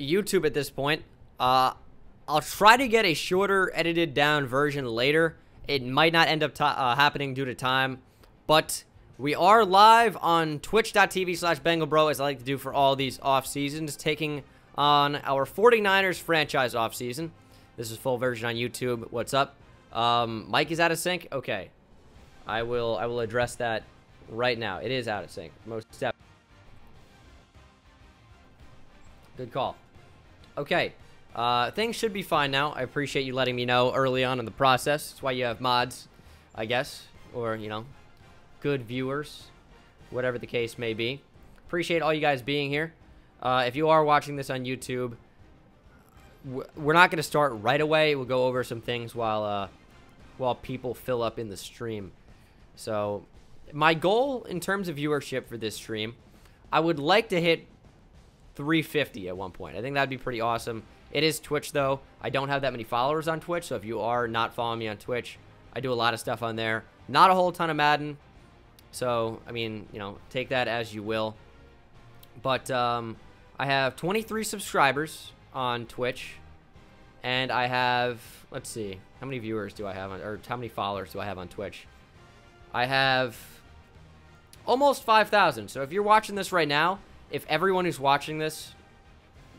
YouTube at this point. Uh, I'll try to get a shorter, edited down version later. It might not end up uh, happening due to time, but we are live on twitch.tv slash bengalbro, as I like to do for all these off seasons, taking on our 49ers franchise off season. This is full version on YouTube. What's up? Um, Mic is out of sync? Okay. I will I will address that right now. It is out of sync. Most definitely. Good call. Okay. Uh, things should be fine now. I appreciate you letting me know early on in the process. That's why you have mods, I guess. Or, you know, good viewers. Whatever the case may be. Appreciate all you guys being here. Uh, if you are watching this on YouTube, we're not going to start right away. We'll go over some things while, uh, while people fill up in the stream. So, my goal in terms of viewership for this stream, I would like to hit 350 at one point. I think that'd be pretty awesome. It is Twitch, though. I don't have that many followers on Twitch, so if you are not following me on Twitch, I do a lot of stuff on there. Not a whole ton of Madden, so, I mean, you know, take that as you will. But um, I have 23 subscribers on Twitch, and I have, let's see, how many viewers do I have, on, or how many followers do I have on Twitch? I have almost 5,000. So if you're watching this right now, if everyone who's watching this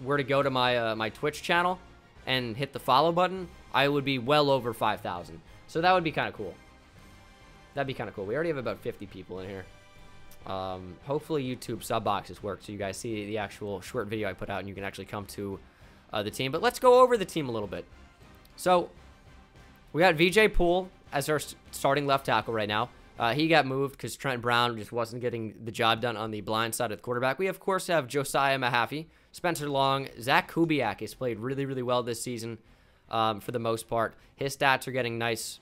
were to go to my uh, my Twitch channel and hit the follow button, I would be well over 5,000. So that would be kind of cool. That'd be kind of cool. We already have about 50 people in here. Um, hopefully YouTube sub boxes work so you guys see the actual short video I put out and you can actually come to uh, the team. But let's go over the team a little bit. So we got VJ Poole as our starting left tackle right now. Uh, he got moved because Trent Brown just wasn't getting the job done on the blind side of the quarterback. We, of course, have Josiah Mahaffey, Spencer Long, Zach Kubiak has played really, really well this season um, for the most part. His stats are getting nice.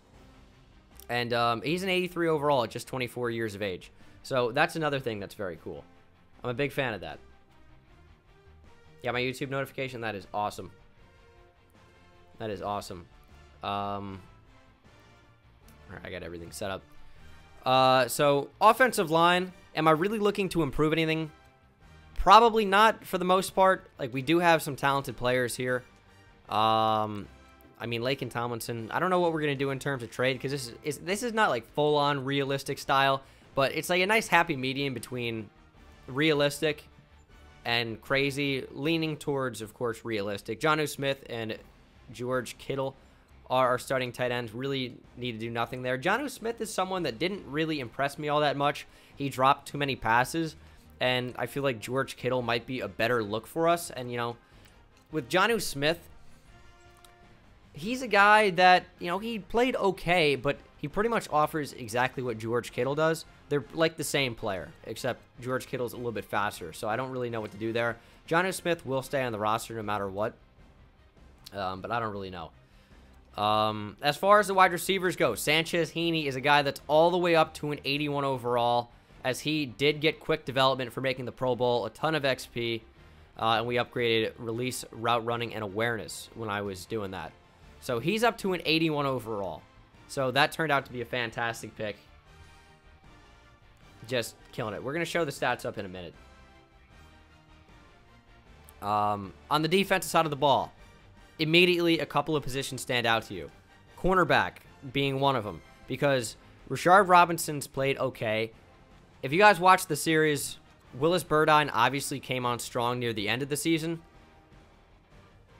And um, he's an 83 overall at just 24 years of age. So that's another thing that's very cool. I'm a big fan of that. Yeah, my YouTube notification, that is awesome. That is awesome. Um, all right, I got everything set up. Uh, so, offensive line, am I really looking to improve anything? Probably not for the most part. Like, we do have some talented players here. Um, I mean, Laken Tomlinson, I don't know what we're going to do in terms of trade because this is, this is not like full-on realistic style, but it's like a nice happy medium between realistic and crazy, leaning towards, of course, realistic. Jonnu Smith and George Kittle our starting tight ends really need to do nothing there. Jonnu Smith is someone that didn't really impress me all that much. He dropped too many passes, and I feel like George Kittle might be a better look for us. And, you know, with Jonnu Smith, he's a guy that, you know, he played okay, but he pretty much offers exactly what George Kittle does. They're like the same player, except George Kittle's a little bit faster, so I don't really know what to do there. Jonnu Smith will stay on the roster no matter what, um, but I don't really know. Um, as far as the wide receivers go, Sanchez Heaney is a guy that's all the way up to an 81 overall, as he did get quick development for making the Pro Bowl, a ton of XP, uh, and we upgraded release, route running, and awareness when I was doing that. So he's up to an 81 overall. So that turned out to be a fantastic pick. Just killing it. We're going to show the stats up in a minute. Um, on the defensive side of the ball, immediately a couple of positions stand out to you. Cornerback being one of them because Rashard Robinson's played okay. If you guys watched the series, Willis Burdine obviously came on strong near the end of the season,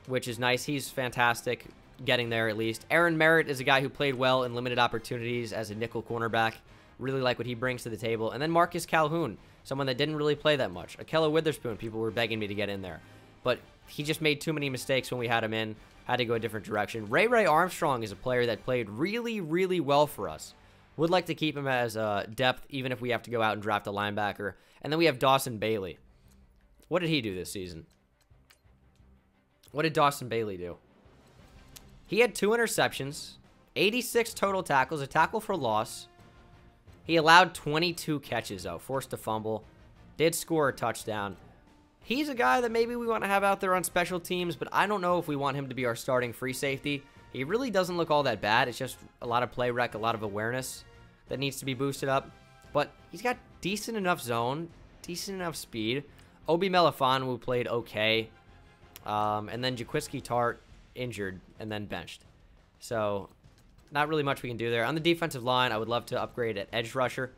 which is nice. He's fantastic getting there at least. Aaron Merritt is a guy who played well in limited opportunities as a nickel cornerback. Really like what he brings to the table. And then Marcus Calhoun, someone that didn't really play that much. Ahkello Witherspoon, people were begging me to get in there. But he just made too many mistakes when we had him in. Had to go a different direction. Ray Ray Armstrong is a player that played really, really well for us. Would like to keep him as uh, depth, even if we have to go out and draft a linebacker. And then we have Dawson Bailey. What did he do this season? What did Dawson Bailey do? He had two interceptions, 86 total tackles, a tackle for loss. He allowed 22 catches, though, forced a fumble, did score a touchdown. He's a guy that maybe we want to have out there on special teams, but I don't know if we want him to be our starting free safety. He really doesn't look all that bad. It's just a lot of play rec, a lot of awareness that needs to be boosted up. But he's got decent enough zone, decent enough speed. Obi Melifonwu played okay. Um, and then Jaquiski Tartt injured and then benched. So not really much we can do there. On the defensive line, I would love to upgrade at edge rusher.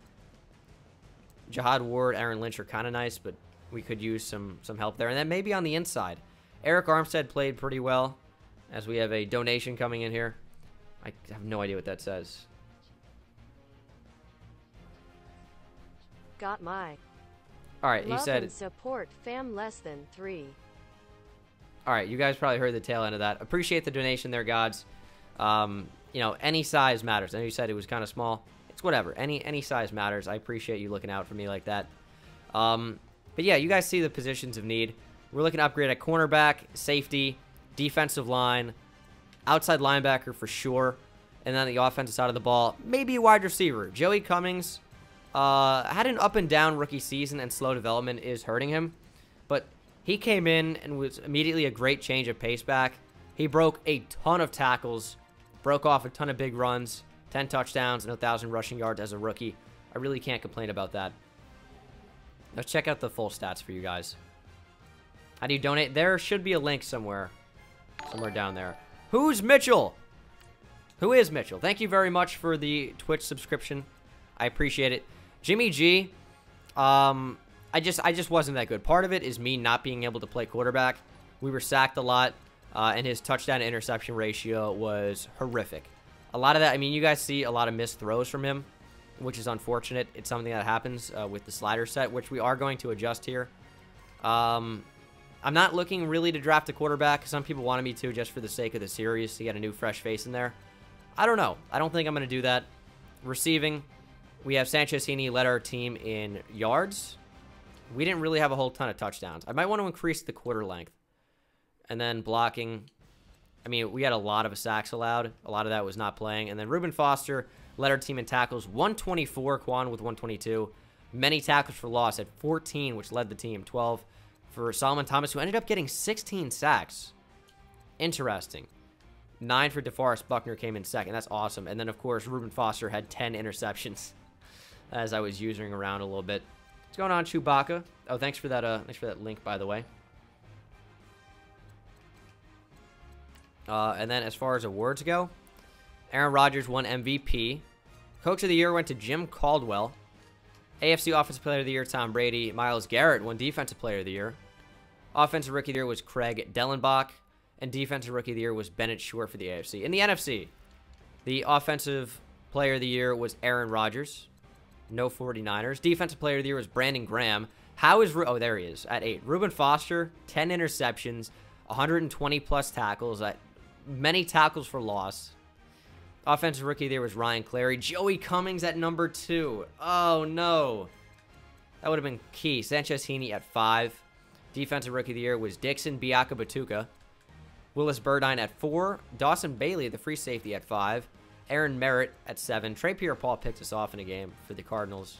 Jihad Ward, Aaron Lynch are kind of nice, but we could use some some help there. And then maybe on the inside. Arik Armstead played pretty well as we have a donation coming in here. I have no idea what that says. Got my. All right, Love he said and support fam less than three. All right, you guys probably heard the tail end of that. Appreciate the donation there, gods. Um, you know, any size matters. I know you said it was kind of small. It's whatever. Any any size matters. I appreciate you looking out for me like that. Um, but yeah, you guys see the positions of need. We're looking to upgrade at cornerback, safety, defensive line, outside linebacker for sure, and then the offensive side of the ball, maybe wide receiver. Joey Cummings uh, had an up and down rookie season, and slow development is hurting him. But he came in and was immediately a great change of pace back. He broke a ton of tackles, broke off a ton of big runs, 10 touchdowns, and 1,000 rushing yards as a rookie. I really can't complain about that. Let's check out the full stats for you guys. How do you donate? There should be a link somewhere. Somewhere down there. Who's Mitchell? Who is Mitchell? Thank you very much for the Twitch subscription. I appreciate it. Jimmy G, um, I just I just wasn't that good. Part of it is me not being able to play quarterback. We were sacked a lot, uh, and his touchdown interception ratio was horrific. A lot of that, I mean, you guys see a lot of missed throws from him, which is unfortunate. It's something that happens uh, with the slider set, which we are going to adjust here. Um, I'm not looking really to draft a quarterback. Some people wanted me to just for the sake of the series to get a new fresh face in there. I don't know. I don't think I'm going to do that. Receiving, we have Sanchez Heaney led our team in yards. We didn't really have a whole ton of touchdowns. I might want to increase the quarter length. And then blocking. I mean, we had a lot of sacks allowed. A lot of that was not playing. And then Reuben Foster led our team in tackles. 124, Kwon with 122. Many tackles for loss at 14, which led the team. 12 for Solomon Thomas, who ended up getting 16 sacks. Interesting. Nine for DeForest Buckner came in second. That's awesome. And then, of course, Reuben Foster had 10 interceptions as I was using around a little bit. What's going on, Chewbacca? Oh, thanks for that. Uh, thanks for that link, by the way. Uh, and then, as far as awards go, Aaron Rodgers won MVP. Coach of the Year went to Jim Caldwell. AFC Offensive Player of the Year, Tom Brady. Myles Garrett won Defensive Player of the Year. Offensive Rookie of the Year was Craig Dellenbach. And Defensive Rookie of the Year was Bennett Short for the AFC. In the NFC, the Offensive Player of the Year was Aaron Rodgers. No 49ers. Defensive Player of the Year was Brandon Graham. How is... Oh, there he is at 8. Reuben Foster, 10 interceptions, 120 plus tackles, at many tackles for loss. Offensive Rookie there was Ryan Clary. Joey Cummings at number 2. Oh, no. That would have been key. Sanchez Heaney at 5. Defensive Rookie of the Year was Dixon Biaka Batuka. Willis Burdine at 4. Dawson Bailey, the free safety, at 5. Aaron Merritt at 7. Trey Pierre-Paul picked us off in a game for the Cardinals.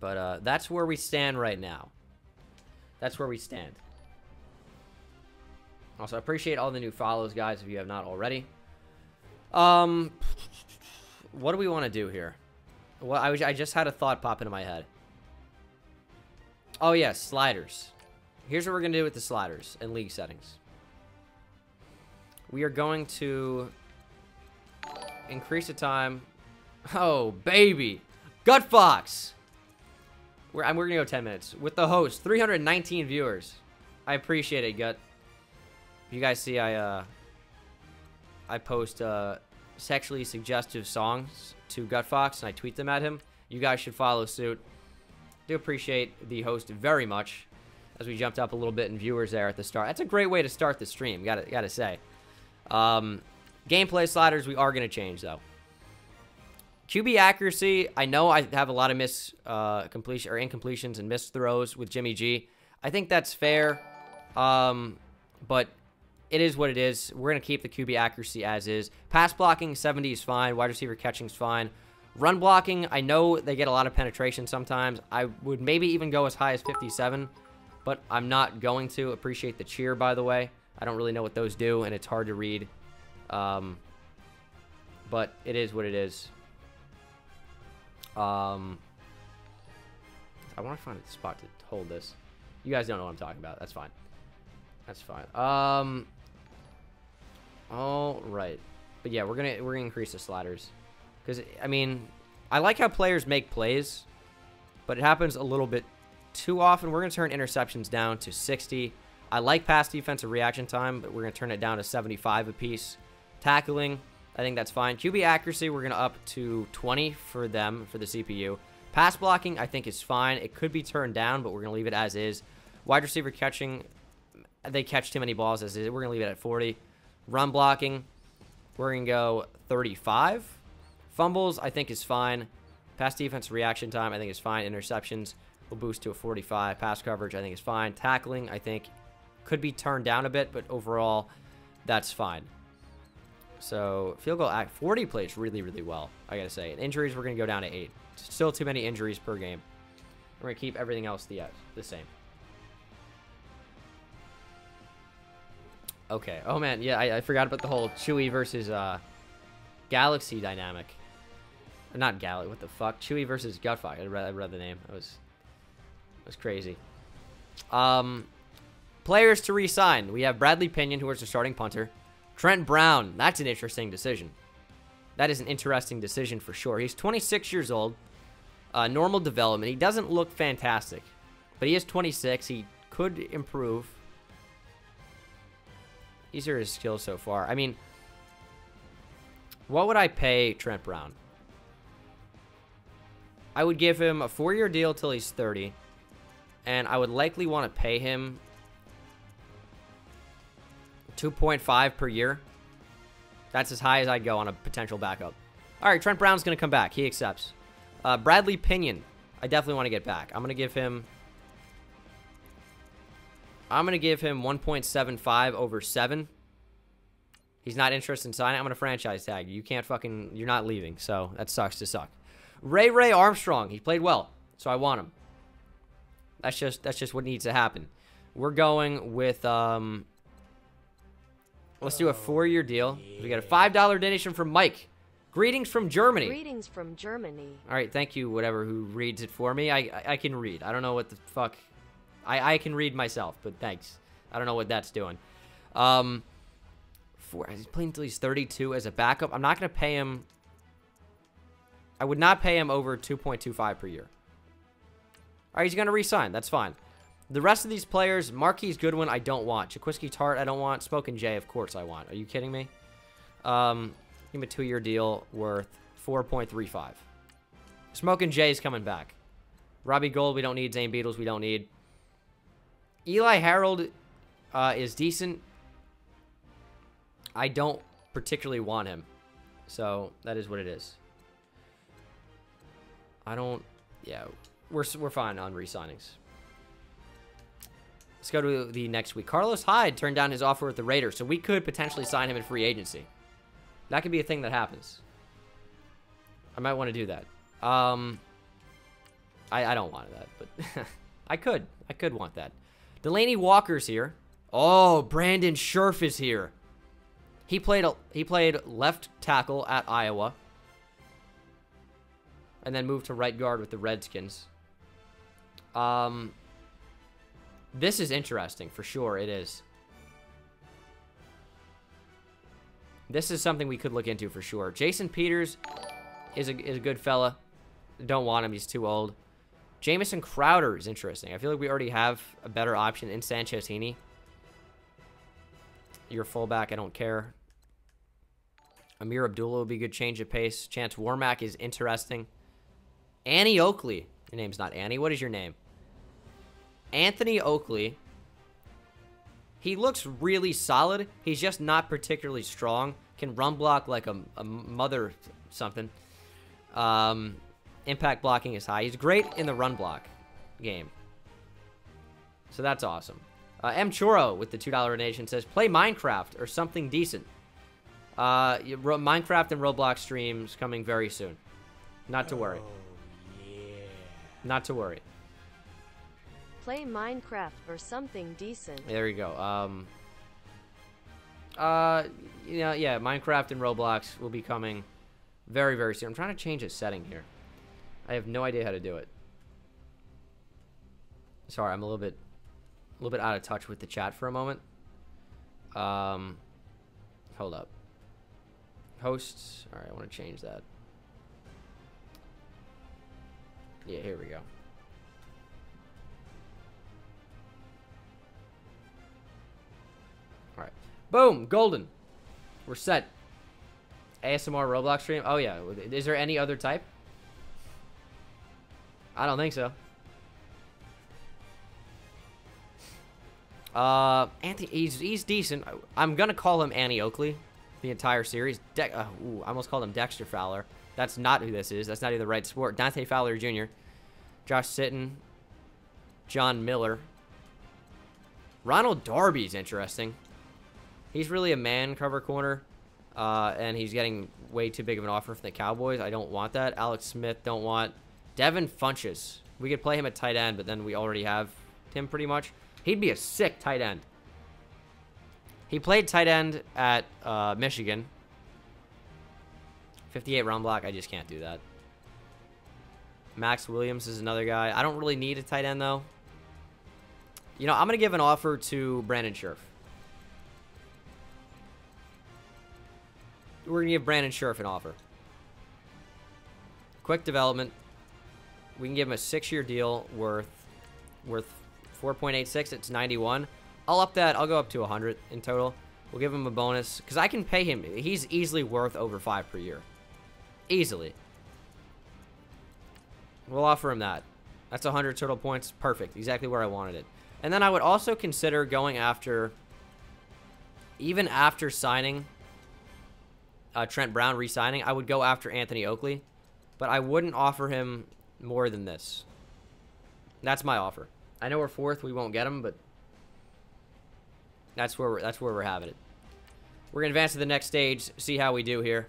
But uh, that's where we stand right now. That's where we stand. Also, I appreciate all the new follows, guys, if you have not already. Um, what do we want to do here? Well, I, was, I just had a thought pop into my head. Oh, yes, yeah, sliders. Here's what we're going to do with the sliders and league settings. We are going to increase the time. Oh, baby. Gut Fox. We're, we're to go 10 minutes. With the host, 319 viewers. I appreciate it, Gut. You guys see I, uh, I post, uh, sexually suggestive songs to Gut Fox and I tweet them at him. You guys should follow suit. Do appreciate the host very much as we jumped up a little bit in viewers there at the start. That's a great way to start the stream, gotta, gotta say. Um, gameplay sliders, we are going to change, though. QB accuracy, I know I have a lot of miss uh, completion or incompletions and missed throws with Jimmy G. I think that's fair, um, but it is what it is. We're going to keep the QB accuracy as is. Pass blocking, 70 is fine. Wide receiver catching is fine. Run blocking, I know they get a lot of penetration sometimes. I would maybe even go as high as 57, but I'm not going to. Appreciate the cheer, by the way. I don't really know what those do, and it's hard to read. Um, but it is what it is. Um, I want to find a spot to hold this. You guys don't know what I'm talking about. That's fine. That's fine. Um. All right, but yeah, we're gonna we're gonna increase the sliders, because I mean, I like how players make plays, but it happens a little bit too often. We're gonna turn interceptions down to 60. I like pass defensive reaction time, but we're gonna turn it down to 75 apiece. Tackling, I think that's fine. QB accuracy, we're gonna up to 20 for them for the CPU. Pass blocking, I think is fine. It could be turned down, but we're gonna leave it as is. Wide receiver catching, they catch too many balls as is. We're gonna leave it at 40. Run blocking, we're going to go 35. Fumbles, I think, is fine. Pass defense reaction time, I think, is fine. Interceptions will boost to a 45. Pass coverage, I think, is fine. Tackling, I think, could be turned down a bit, but overall, that's fine. So, field goal act 40 plays really, really well, I got to say. injuries, we're going to go down to 8. Still too many injuries per game. We're going to keep everything else the, the same. Okay. Oh, man. Yeah, I, I forgot about the whole Chewy versus uh, Galaxy dynamic. Not Galaxy. What the fuck? Chewy versus Gutfuck. I read, I read the name. It was, it was crazy. Um, players to re-sign. We have Bradley Pinion, who is the starting punter. Trent Brown. That's an interesting decision. That is an interesting decision for sure. He's 26 years old. Uh, normal development. He doesn't look fantastic. But he is 26. He could improve. These are his skills so far. I mean, what would I pay Trent Brown? I would give him a four-year deal till he's 30. And I would likely want to pay him 2.5 per year. That's as high as I'd go on a potential backup. All right, Trent Brown's going to come back. He accepts. Uh, Bradley Pinion. I definitely want to get back. I'm going to give him I'm going to give him 1.75 over 7. He's not interested in signing. I'm going to franchise tag. You can't fucking... You're not leaving, so that sucks to suck. Ray Ray Armstrong. He played well, so I want him. That's just that's just what needs to happen. We're going with... um. Let's do a four-year deal. We got a $5 donation from Mike. Greetings from Germany. Greetings from Germany. All right, thank you, whatever, who reads it for me. I, I, I can read. I don't know what the fuck I, I can read myself, but thanks. I don't know what that's doing. Um, for he's playing until he's 32 as a backup. I'm not going to pay him. I would not pay him over 2.25 per year. All right, he's going to resign. That's fine. The rest of these players, Marquise Goodwin, I don't want. Jaquiski Tartt, I don't want. Smoking Jay, of course, I want. Are you kidding me? Um, give him a two-year deal worth 4.35. Smoking Jay is coming back. Robbie Gould, we don't need. Zane Beadles, we don't need. Eli Harold uh, is decent. I don't particularly want him. So that is what it is. I don't... Yeah, we're, we're fine on re-signings. Let's go to the next week. Carlos Hyde turned down his offer with the Raiders, so we could potentially sign him in free agency. That could be a thing that happens. I might want to do that. Um, I, I don't want that, but I could. I could want that. Delanie Walker's here. Oh, Brandon Scherff is here. He played a, he played left tackle at Iowa. And then moved to right guard with the Redskins. Um This is interesting for sure it is. This is something we could look into for sure. Jason Peters is a, is a good fella. Don't want him. He's too old. Jamison Crowder is interesting. I feel like we already have a better option in Sanchez Heaney. Your fullback, I don't care. Ameer Abdullah would be a good change of pace. Chance Warmack is interesting. Annie Oakley. Your name's not Annie. What is your name? Anthony Oakley. He looks really solid. He's just not particularly strong. Can run block like a, a mother something. Um, Impact blocking is high. He's great in the run block game. So that's awesome. Uh, M. Choro with the $2 donation says, play Minecraft or something decent. Uh, Minecraft and Roblox streams coming very soon. Not to worry. Oh, yeah. Not to worry. Play Minecraft or something decent. There you go. Um, uh, you know, yeah, Minecraft and Roblox will be coming very, very soon. I'm trying to change a setting here. I have no idea how to do it. Sorry, I'm a little bit, a little bit out of touch with the chat for a moment. Um, hold up. Hosts. All right, I want to change that. Yeah, here we go. Boom, golden. We're set. ASMR Roblox stream. Oh yeah. Is there any other type? I don't think so. Uh, Anthony, he's, he's decent. I'm gonna call him Annie Oakley, the entire series. De uh, ooh, I almost called him Dexter Fowler. That's not who this is. That's not even the right sport. Dante Fowler Jr., Josh Sitton, John Miller. Ronald Darby's interesting. He's really a man cover corner, uh, and he's getting way too big of an offer from the Cowboys. I don't want that. Alex Smith, don't want. Devin Funchess. We could play him at tight end, but then we already have him pretty much. He'd be a sick tight end. He played tight end at uh, Michigan. 58 round block. I just can't do that. Maxx Williams is another guy. I don't really need a tight end, though. You know, I'm going to give an offer to Brandon Scherff. We're to give Brandon Scherff an offer. Quick development. We can give him a six-year deal worth worth 4.86. It's 91. I'll up that. I'll go up to 100 in total. We'll give him a bonus because I can pay him. He's easily worth over five per year. Easily. We'll offer him that. That's 100 total points. Perfect. Exactly where I wanted it. And then I would also consider going after, even after signing uh, Trent Brown, re-signing, I would go after Anthony Oakley. But I wouldn't offer him more than this. That's my offer. I know we're fourth. We won't get him, but that's where we're, that's where we're having it. We're gonna advance to the next stage. See how we do here.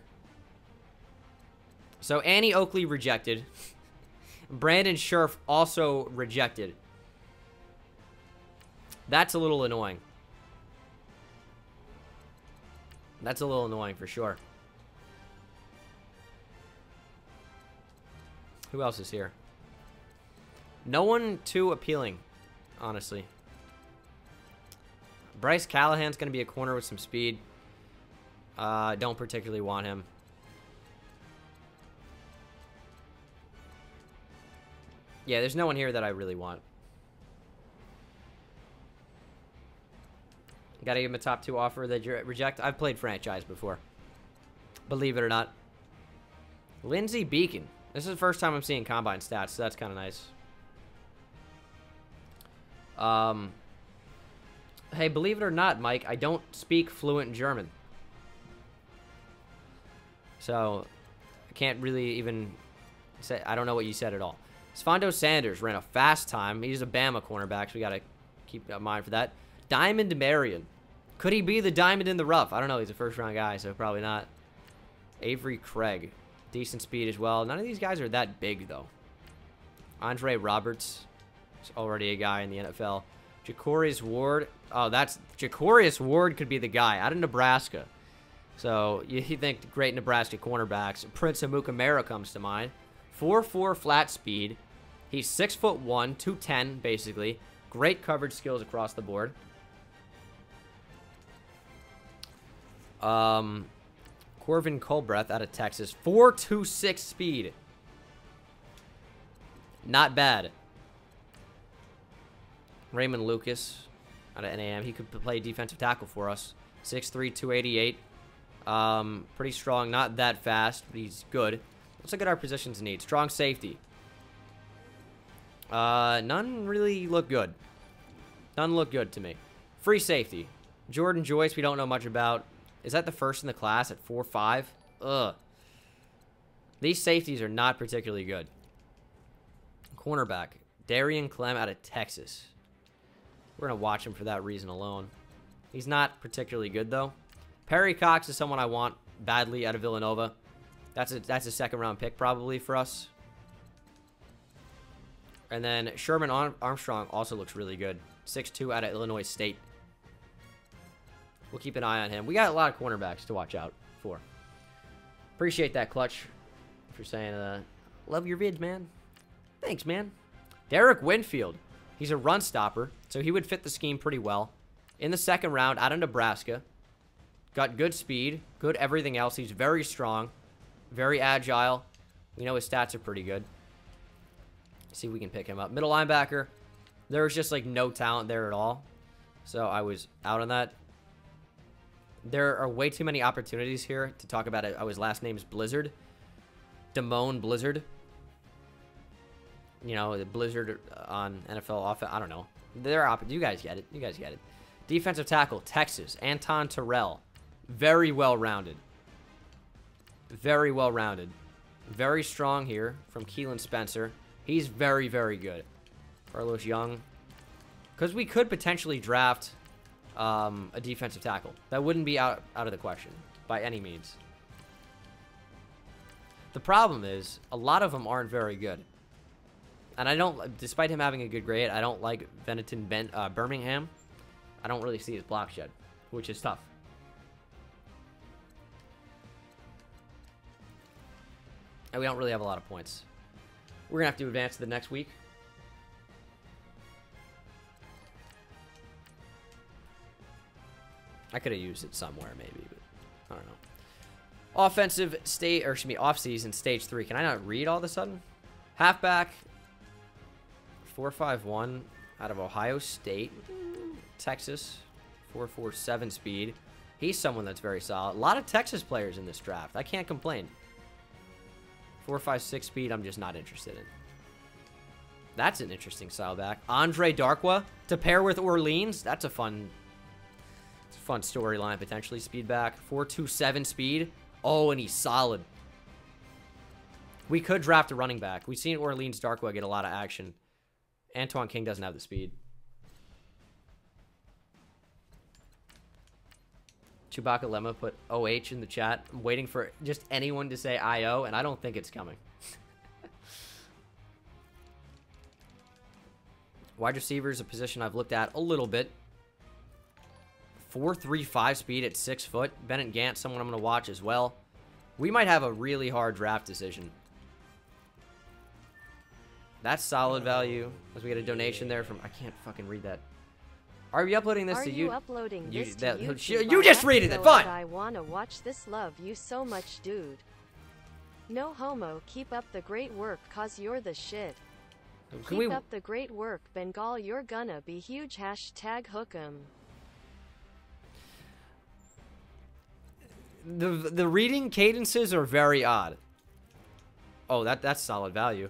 So Annie Oakley rejected. Brandon Scherff also rejected. That's a little annoying. That's a little annoying for sure. Who else is here? No one too appealing, honestly. Bryce Callahan's going to be a corner with some speed. Uh, don't particularly want him. Yeah, there's no one here that I really want. Gotta give him a top two offer that you reject. I've played franchise before. Believe it or not. Lindsey Beacon. This is the first time I'm seeing combine stats, so that's kind of nice. Um, hey, believe it or not, Mike, I don't speak fluent German. So, I can't really even say, I don't know what you said at all. Sfondo Sanders ran a fast time. He's a Bama cornerback, so we got to keep in mind for that. Diamond Marion. Could he be the diamond in the rough? I don't know. He's a first-round guy, so probably not. Avery Craig. Decent speed as well. None of these guys are that big, though. Andre Roberts is already a guy in the NFL. Jacorius Ward. Oh, that's... Jacorius Ward could be the guy out of Nebraska. So, you, you think great Nebraska cornerbacks. Prince Amukamara comes to mind. 4-4 flat speed. He's 6 foot 1, 210 basically. Great coverage skills across the board. Um, Corvin Colbreth out of Texas. 4.26 speed. Not bad. Raymond Lucas out of NAM. He could play defensive tackle for us. 6'3", 288. Um, pretty strong. Not that fast, but he's good. Let's look at our positions need. Strong safety. Uh, none really look good. None look good to me. Free safety. Jordan Joyce, we don't know much about. Is that the first in the class at 4-5? Ugh. These safeties are not particularly good. Cornerback. Darian Clem out of Texas. We're going to watch him for that reason alone. He's not particularly good, though. Perry Cox is someone I want badly out of Villanova. That's a, that's a second round pick probably for us. And then Sherman Armstrong also looks really good. 6'2 out of Illinois State. We'll keep an eye on him. We got a lot of cornerbacks to watch out for. Appreciate that, Clutch. For saying uh, Love your vids, man. Thanks, man. Derek Winfield. He's a run stopper, so he would fit the scheme pretty well. In the second round, out of Nebraska. Got good speed, good everything else. He's very strong, very agile. We know his stats are pretty good. See if we can pick him up. Middle linebacker. There was just like no talent there at all. So I was out on that. There are way too many opportunities here to talk about it. Oh, his last name is Blizzard. Damone Blizzard. You know, the Blizzard on NFL offense. I don't know. There are you guys get it. You guys get it. Defensive tackle, Texas, Anton Terrell. Very well rounded. Very well rounded. Very strong here from Keelan Spencer. He's very, very good. Carlos Young. Because we could potentially draft um, a defensive tackle. That wouldn't be out, out of the question by any means. The problem is, a lot of them aren't very good. And I don't, despite him having a good grade, I don't like Venton ben, uh, Birmingham. I don't really see his block shed, which is tough. And we don't really have a lot of points. We're going to have to advance to the next week. I could have used it somewhere, maybe, but I don't know. Offensive state, or excuse me, off-season stage three. Can I not read all of a sudden? Halfback, 451 out of Ohio State, Texas, 447 speed. He's someone that's very solid. A lot of Texas players in this draft. I can't complain. 456 speed, I'm just not interested in. That's an interesting style back. Andre Darkwa to pair with Orleans. That's a fun fun storyline, potentially. Speed back. 427 speed. Oh, and he's solid. We could draft a running back. We've seen Orleans Darkwa get a lot of action. Antoine King doesn't have the speed. Chewbacca Lemma put OH in the chat. I'm waiting for just anyone to say IO, and I don't think it's coming. Wide receiver is a position I've looked at a little bit. 4.35 speed at 6 foot. Bennett Gant, someone I'm going to watch as well. We might have a really hard draft decision. That's solid value. As we get a donation there from... I can't fucking read that. Are we uploading this Are to you? you? uploading you- this to that- YouTube? you just read it, fine. I wanna watch this. Love you so much, dude. No homo. Keep up the great work, cause you're the shit. Can Keep we... up the great work, Bengal. You're gonna be huge. Hashtag hook The, the reading cadences are very odd. Oh, that that's solid value.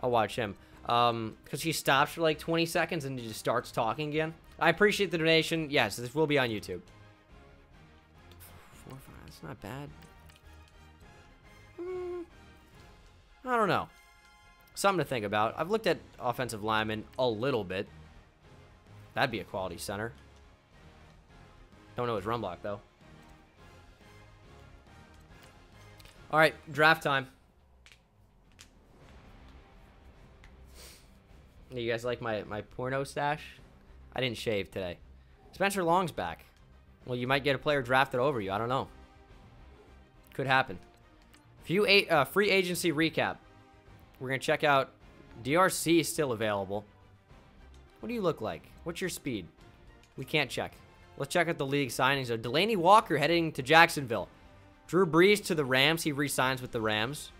I'll, watch him. Um, because he stops for like 20 seconds and he just starts talking again. I appreciate the donation. Yes, this will be on YouTube. Four, five, that's not bad. Hmm, I don't know. Something to think about. I've looked at offensive linemen a little bit. That'd be a quality center. Don't know his run block, though. All right, draft time. You guys like my, my porno stash? I didn't shave today. Spencer Long's back. Well, you might get a player drafted over you. I don't know. Could happen. Few eight, uh, free agency recap. We're going to check out DRC is still available. What do you look like? What's your speed? We can't check. Let's check out the league signings. So Delanie Walker heading to Jacksonville. Drew Brees to the Rams. He re-signs with the Rams.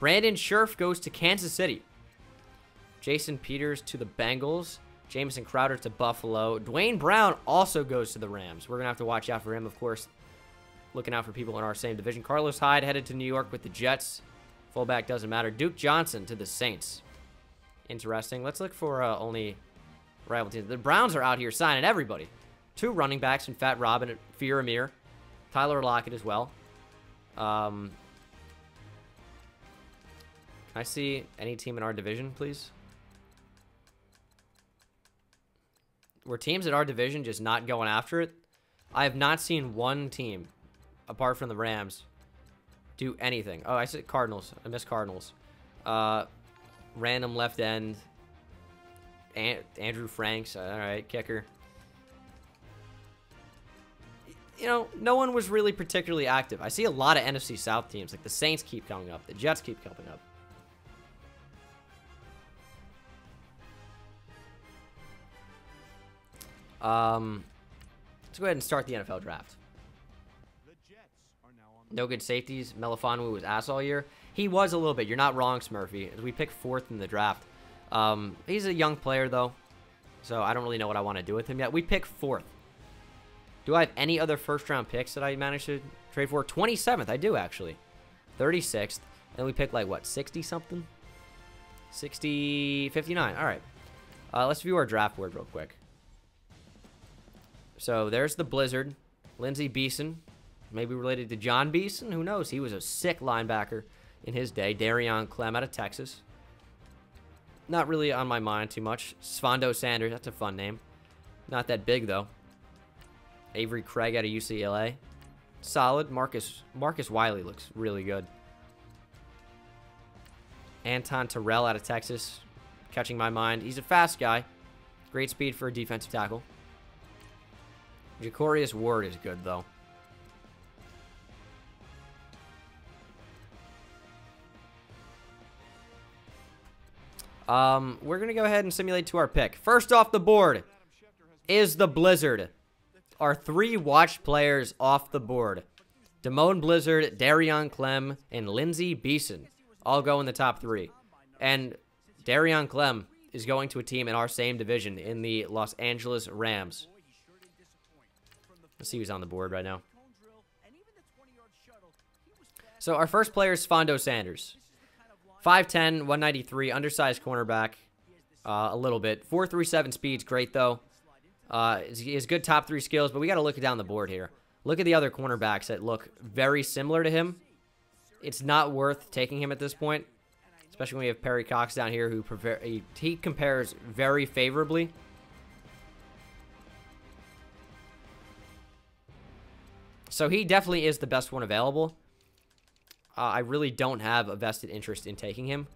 Brandon Scherff goes to Kansas City. Jason Peters to the Bengals. Jamison Crowder to Buffalo. Duane Brown also goes to the Rams. We're going to have to watch out for him, of course. Looking out for people in our same division. Carlos Hyde headed to New York with the Jets. Fullback doesn't matter. Duke Johnson to the Saints. Interesting. Let's look for uh, only rival teams. The Browns are out here signing everybody. Two running backs and Fat Robin, Fear Amir. Tyler Lockett as well. Um, can I see any team in our division, please? Were teams in our division just not going after it? I have not seen one team, apart from the Rams, do anything. Oh, I said Cardinals. I missed Cardinals. Uh, random left end. An Andrew Franks. All right, kicker. You know, no one was really particularly active. I see a lot of NFC South teams, like the Saints keep coming up, the Jets keep coming up. Um, let's go ahead and start the NFL draft. No good safeties. Melifonwu was ass all year. He was a little bit. You're not wrong, Smurfy. We picked fourth in the draft. Um, he's a young player, though. So I don't really know what I want to do with him yet. We picked fourth. Do I have any other first-round picks that I managed to trade for? 27th. I do, actually. 36th. And we pick, like, what, 60-something? 60... 59. All right. Uh, let's view our draft board real quick. So there's the Blizzard. Lindsey Beeson. Maybe related to Jon Beason. Who knows? He was a sick linebacker in his day. Darion Clem out of Texas. Not really on my mind too much. Svondo Sanders. That's a fun name. Not that big, though. Avery Craig out of UCLA. Solid. Marcus Marcus Wiley looks really good. Anton Terrell out of Texas. Catching my mind. He's a fast guy. Great speed for a defensive tackle. Jacorius Ward is good, though. Um, we're going to go ahead and simulate to our pick. First off the board is the Blizzard. Our three watch players off the board. Damone Blizzard, Darion Clem, and Lindsey Beeson all go in the top three. And Darion Clem is going to a team in our same division in the Los Angeles Rams. Let's see who's on the board right now. So our first player is Fondo Sanders. 5'10", 193, undersized cornerback. Uh, a little bit. 4.37 speed's great, though. Uh, he good top three skills, but we got to look down the board here. Look at the other cornerbacks that look very similar to him. It's not worth taking him at this point, especially when we have Perry Cox down here who he, he compares very favorably. So he definitely is the best one available. Uh, I really don't have a vested interest in taking him.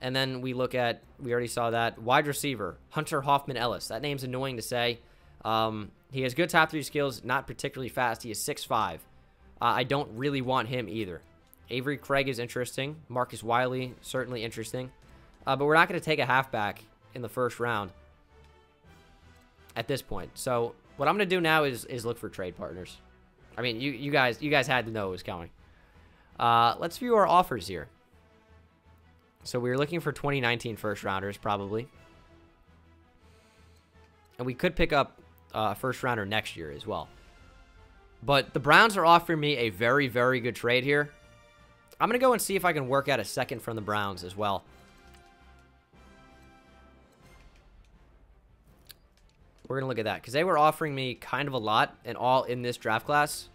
And then we look at, we already saw that, wide receiver, Hunter Hoffman Ellis. That name's annoying to say. Um, he has good top three skills, not particularly fast. He is 6'5". Uh, I don't really want him either. Avery Craig is interesting. Marcus Wiley, certainly interesting. Uh, but we're not going to take a halfback in the first round at this point. So what I'm going to do now is, is look for trade partners. I mean, you, you guys you guys had to know it was coming. Uh, let's view our offers here. So we are looking for 2019 first rounders, probably. And we could pick up uh, first rounder next year as well. But the Browns are offering me a very, very good trade here. I'm going to go and see if I can work out a second from the Browns as well. We're going to look at that because they were offering me kind of a lot and all in this draft class.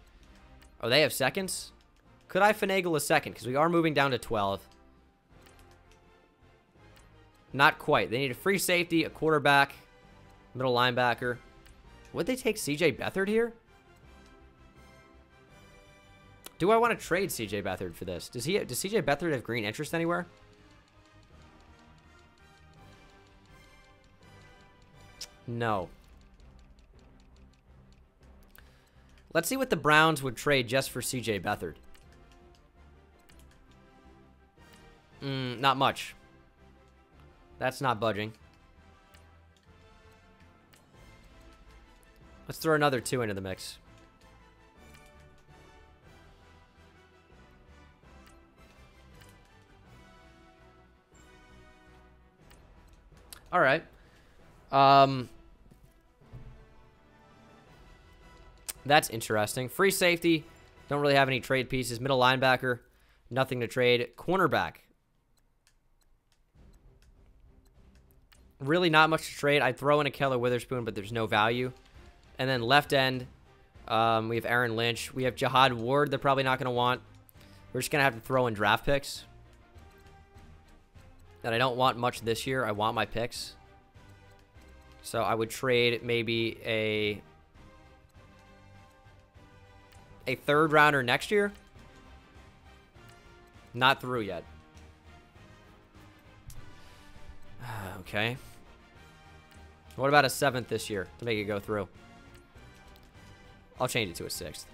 Oh, they have seconds? Could I finagle a second? Because we are moving down to 12. Not quite. They need a free safety, a quarterback, middle linebacker. Would they take CJ Beathard here? Do I want to trade CJ Beathard for this? Does he does CJ Beathard have green interest anywhere? No. Let's see what the Browns would trade just for CJ Beathard. Mm, not much. That's not budging. Let's throw another two into the mix. All right. Um, That's interesting. Free safety. Don't really have any trade pieces. Middle linebacker. Nothing to trade. Cornerback. Really not much to trade. I'd throw in Ahkello Witherspoon, but there's no value. And then left end, um, we have Aaron Lynch. We have Jihad Ward they're probably not going to want. We're just going to have to throw in draft picks. And I don't want much this year. I want my picks. So I would trade maybe a a third rounder next year? Not through yet. okay. What about a seventh this year to make it go through? I'll change it to a sixth.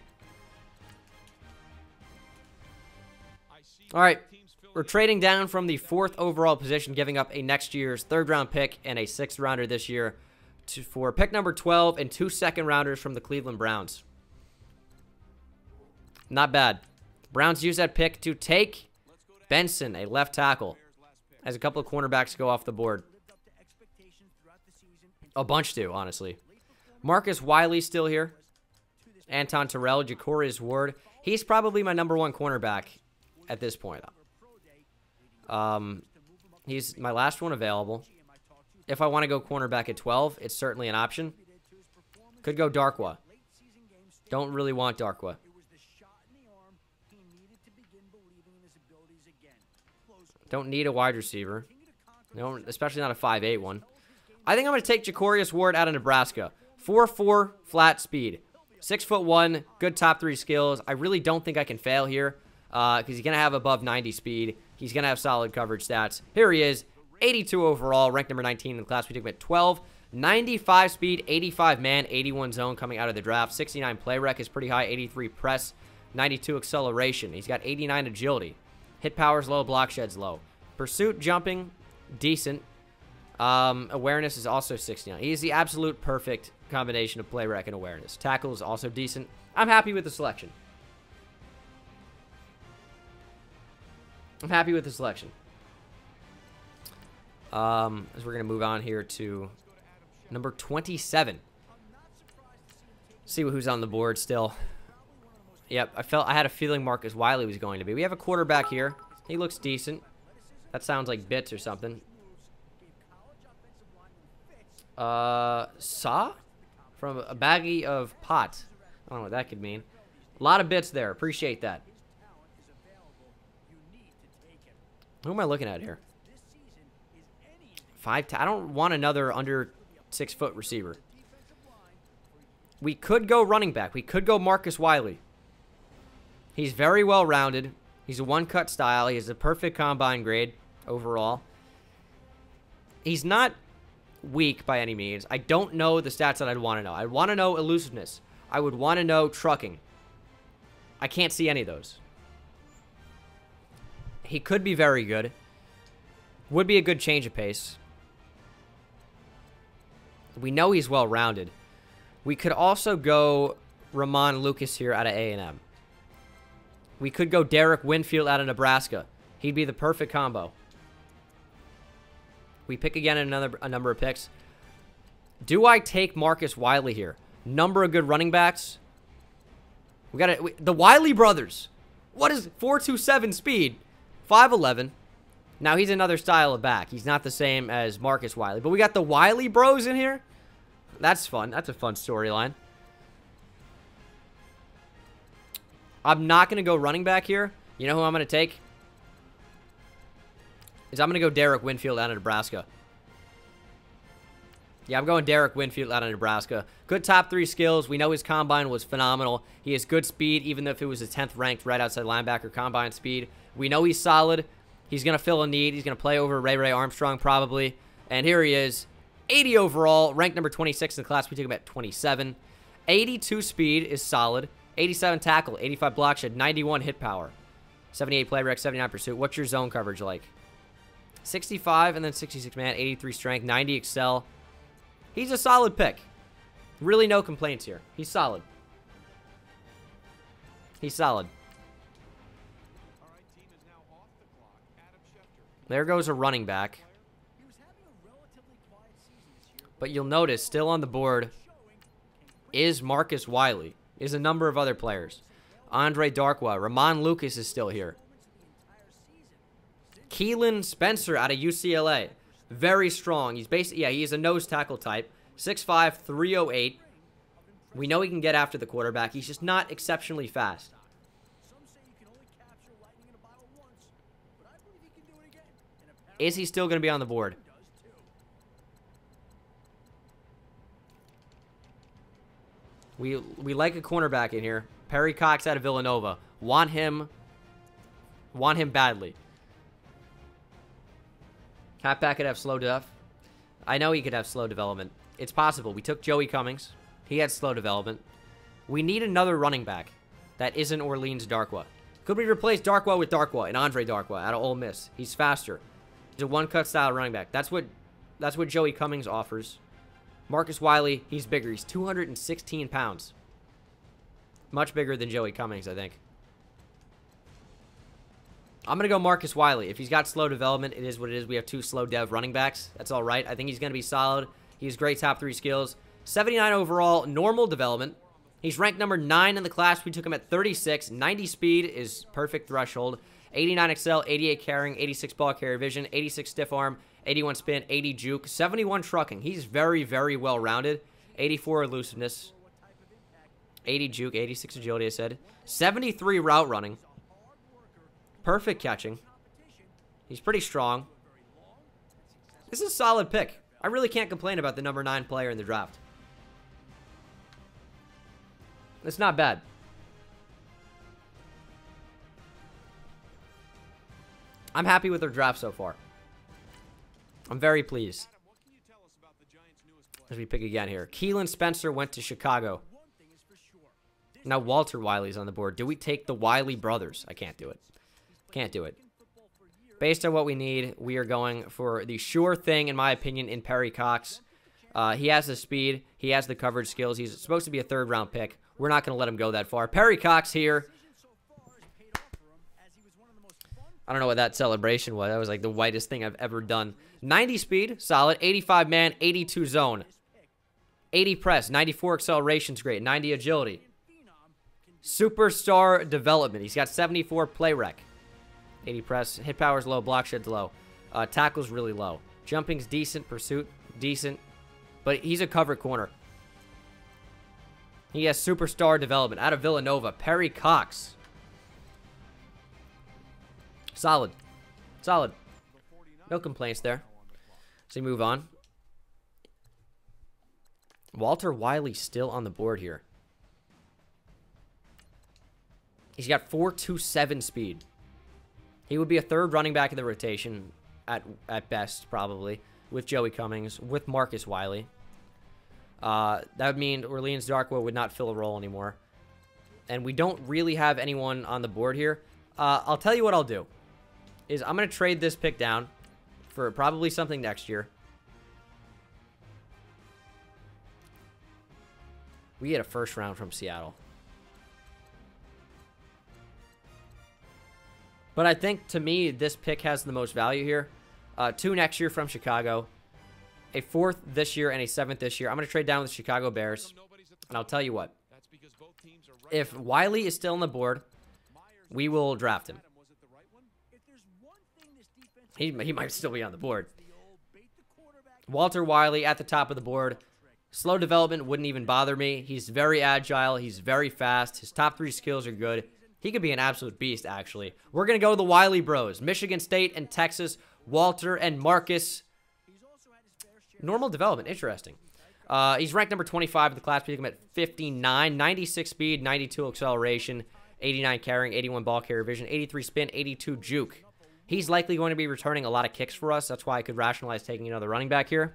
All right. We're trading down from the fourth overall position, giving up a next year's third round pick and a sixth rounder this year to, for pick number 12 and two second rounders from the Cleveland Browns. Not bad. Browns use that pick to take Benson, a left tackle, as a couple of cornerbacks go off the board. A bunch do, honestly. Marcus Wiley still here. Anton Terrell, Jacorius Ward. He's probably my number one cornerback at this point. Um, he's my last one available. If I want to go cornerback at 12, it's certainly an option. Could go Darkwa. Don't really want Darkwa. Don't need a wide receiver. No, especially not a 5'8 one. I think I'm going to take Jacorius Ward out of Nebraska. 4'4 flat speed. Six foot one, good top three skills. I really don't think I can fail here because uh, he's going to have above 90 speed. He's going to have solid coverage stats. Here he is, 82 overall, ranked number 19 in the class. We took him at 12. 95 speed, 85 man, 81 zone coming out of the draft. 69 play rec is pretty high, 83 press, 92 acceleration. He's got 89 agility. Hit power's low, block shed's low. Pursuit jumping, decent. Um, awareness is also 69. He's the absolute perfect combination of play rec and awareness. Tackle is also decent. I'm happy with the selection. I'm happy with the selection. Um, as we're going to move on here to number 27. See who's on the board still. Yep, I felt I had a feeling Marcus Wiley was going to be. We have a quarterback here. He looks decent. That sounds like bits or something. Uh, saw from a baggie of pot. I don't know what that could mean. A lot of bits there. Appreciate that. Who am I looking at here? Five. I don't want another under six foot receiver. We could go running back. We could go Marcus Wiley. He's very well rounded. He's a one cut style. He has a perfect combine grade overall. He's not weak by any means. I don't know the stats that I'd want to know. I want to know elusiveness. I would want to know trucking. I can't see any of those. He could be very good. Would be a good change of pace. We know he's well-rounded. We could also go Ramon Lucas here out of A&M. We could go Derek Winfield out of Nebraska. He'd be the perfect combo. We pick again another a number of picks. Do I take Marcus Wiley here? Number of good running backs. We got it. The Wiley brothers. What is 427 speed? 5'11". Now, he's another style of back. He's not the same as Marcus Wiley. But we got the Wiley bros in here. That's fun. That's a fun storyline. I'm not going to go running back here. You know who I'm going to take? Is I'm going to go Derek Winfield out of Nebraska. Yeah, I'm going Derek Winfield out of Nebraska. Good top three skills. We know his combine was phenomenal. He has good speed, even if it was a 10th ranked right outside linebacker combine speed. We know he's solid. He's going to fill a need. He's going to play over Ray Ray Armstrong probably. And here he is. 80 overall, ranked number 26 in the class. We took him at 27. 82 speed is solid. 87 tackle, 85 block shed, 91 hit power. 78 play rec, 79 pursuit. What's your zone coverage like? 65 and then 66 man, 83 strength, 90 excel. He's a solid pick. Really no complaints here. He's solid. He's solid. There goes a running back. But you'll notice, still on the board is Marcus Wiley. Is a number of other players. Andre Darkwa. Ramon Lucas is still here. Keelan Spencer out of UCLA. Very strong. He's basically, yeah, he's a nose tackle type. 6'5", 308. We know he can get after the quarterback. He's just not exceptionally fast. Is he still going to be on the board? We we like a cornerback in here. Perry Cox out of Villanova. Want him. Want him badly. Halfback could have slow dev. I know he could have slow development. It's possible. We took Joey Cummings. He had slow development. We need another running back that isn't Orleans Darkwa. Could we replace Darkwa with Darkwa and Andre Darkwa out of Ole Miss? He's faster. He's a one-cut style running back. That's what that's what Joey Cummings offers. Marcus Wiley, he's bigger. He's 216 pounds. Much bigger than Joey Cummings, I think. I'm going to go Marcus Wiley. If he's got slow development, it is what it is. We have two slow dev running backs. That's all right. I think he's going to be solid. He has great top three skills. 79 overall, normal development. He's ranked number 9 in the class. We took him at 36. 90 speed is perfect threshold. 89 excel, 88 carrying, 86 ball carrier vision, 86 stiff arm, 81 spin, 80 juke, 71 trucking. He's very, very well rounded. 84 elusiveness, 80 juke, 86 agility, I said. 73 route running. Perfect catching. He's pretty strong. This is a solid pick. I really can't complain about the number 9 player in the draft. It's not bad. I'm happy with their draft so far. I'm very pleased. As we pick again here. Keelan Spencer went to Chicago. Now Walter Wiley's on the board. Do we take the Wiley brothers? I can't do it. Can't do it. Based on what we need, we are going for the sure thing, in my opinion, in Perry Cox. Uh, he has the speed. He has the coverage skills. He's supposed to be a third round pick. We're not going to let him go that far. Perry Cox here. I don't know what that celebration was. That was like the whitest thing I've ever done. 90 speed, solid. 85 man, 82 zone. 80 press, 94 acceleration's great. 90 agility. Superstar development. He's got 74 play rec. 80 press. Hit power's low. Block shed's low. Uh, tackle's really low. Jumping's decent. Pursuit, decent. But he's a cover corner. He has superstar development out of Villanova. Perry Cox. Solid. Solid. No complaints there. So we move on. Walter Wiley still on the board here. He's got 4.27 speed. He would be a third running back in the rotation at at best, probably, with Joey Cummings, with Marcus Wiley. Uh, that would mean Orleans Darkwa would not fill a role anymore. And we don't really have anyone on the board here. Uh, I'll tell you what I'll do. Is I'm going to trade this pick down for probably something next year. We get a first round from Seattle. But I think, to me, this pick has the most value here. Uh, two next year from Chicago. A fourth this year and a seventh this year. I'm going to trade down with the Chicago Bears. And I'll tell you what. If Wiley is still on the board, we will draft him. He, he might still be on the board. Walter Wiley at the top of the board. Slow development wouldn't even bother me. He's very agile. He's very fast. His top three skills are good. He could be an absolute beast, actually. We're going to go to the Wiley Bros. Michigan State and Texas. Walter and Marcus. Normal development. Interesting. Uh, he's ranked number 25 in the class. We him at 59. 96 speed, 92 acceleration, 89 carrying, 81 ball carrier vision, 83 spin, 82 juke. He's likely going to be returning a lot of kicks for us. That's why I could rationalize taking another running back here.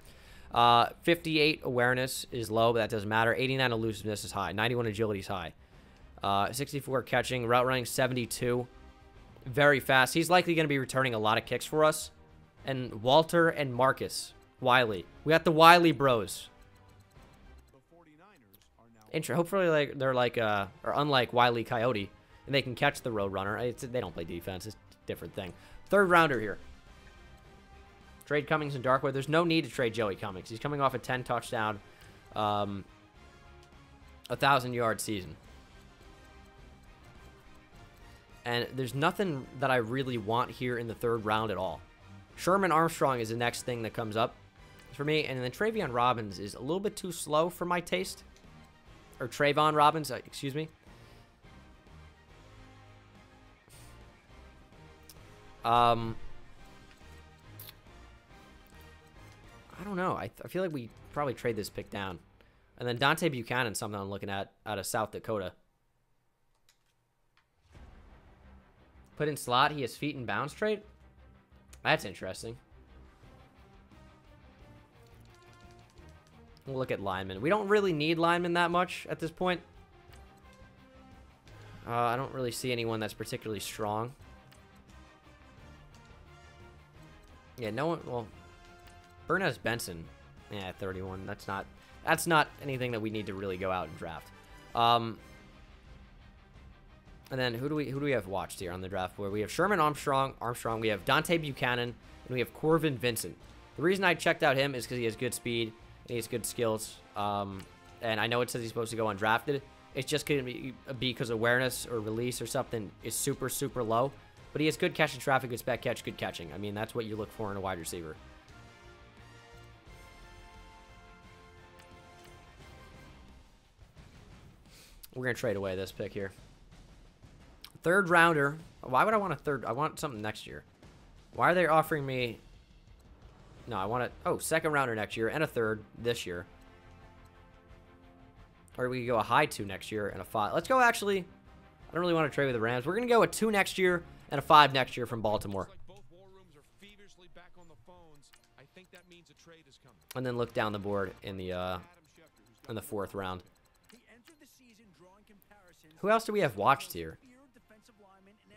Uh, 58 awareness is low, but that doesn't matter. 89 elusiveness is high. 91 agility is high. Uh, 64 catching, route running 72. Very fast. He's likely going to be returning a lot of kicks for us. And Walter and Marcus Wiley. We got the Wiley Bros. Intro. Hopefully, like they're like uh, or unlike Wiley Coyote, and they can catch the road runner. It's, they don't play defense. It's a different thing. Third rounder here. Trade Cummings and Darkwa. There's no need to trade Joey Cummings. He's coming off a 10 touchdown, um, a thousand yard season. And there's nothing that I really want here in the third round at all. Sherman Armstrong is the next thing that comes up for me. And then Travion Robbins is a little bit too slow for my taste. Or Trayvon Robbins, uh, excuse me. Um, I don't know. I, I feel like we probably trade this pick down. And then Dante Buchanan, something I'm looking at out of South Dakota. Put in slot. He has feet and bounce trait. That's interesting. We'll look at linemen. We don't really need linemen that much at this point. Uh, I don't really see anyone that's particularly strong. Yeah, no one. Well, Burnez Benson. Yeah, 31. That's not. That's not anything that we need to really go out and draft. Um, and then who do we who do we have watched here on the draft board? We have Sherman Armstrong. Armstrong. We have Dante Buchanan, and we have Corvin Vincent. The reason I checked out him is because he has good speed and he has good skills. Um, and I know it says he's supposed to go undrafted. It's just going to be because awareness or release or something is super super low. But he has good catching traffic, good spec catch, good catching. I mean, that's what you look for in a wide receiver. We're going to trade away this pick here. Third rounder. Why would I want a third? I want something next year. Why are they offering me... No, I want it. Oh, second rounder next year and a third this year. Or we could go a high two next year and a five. Let's go actually... I don't really want to trade with the Rams. We're going to go a two next year and a five next year from Baltimore. And then look down the board in the uh, in the fourth round. Who else do we have watched here?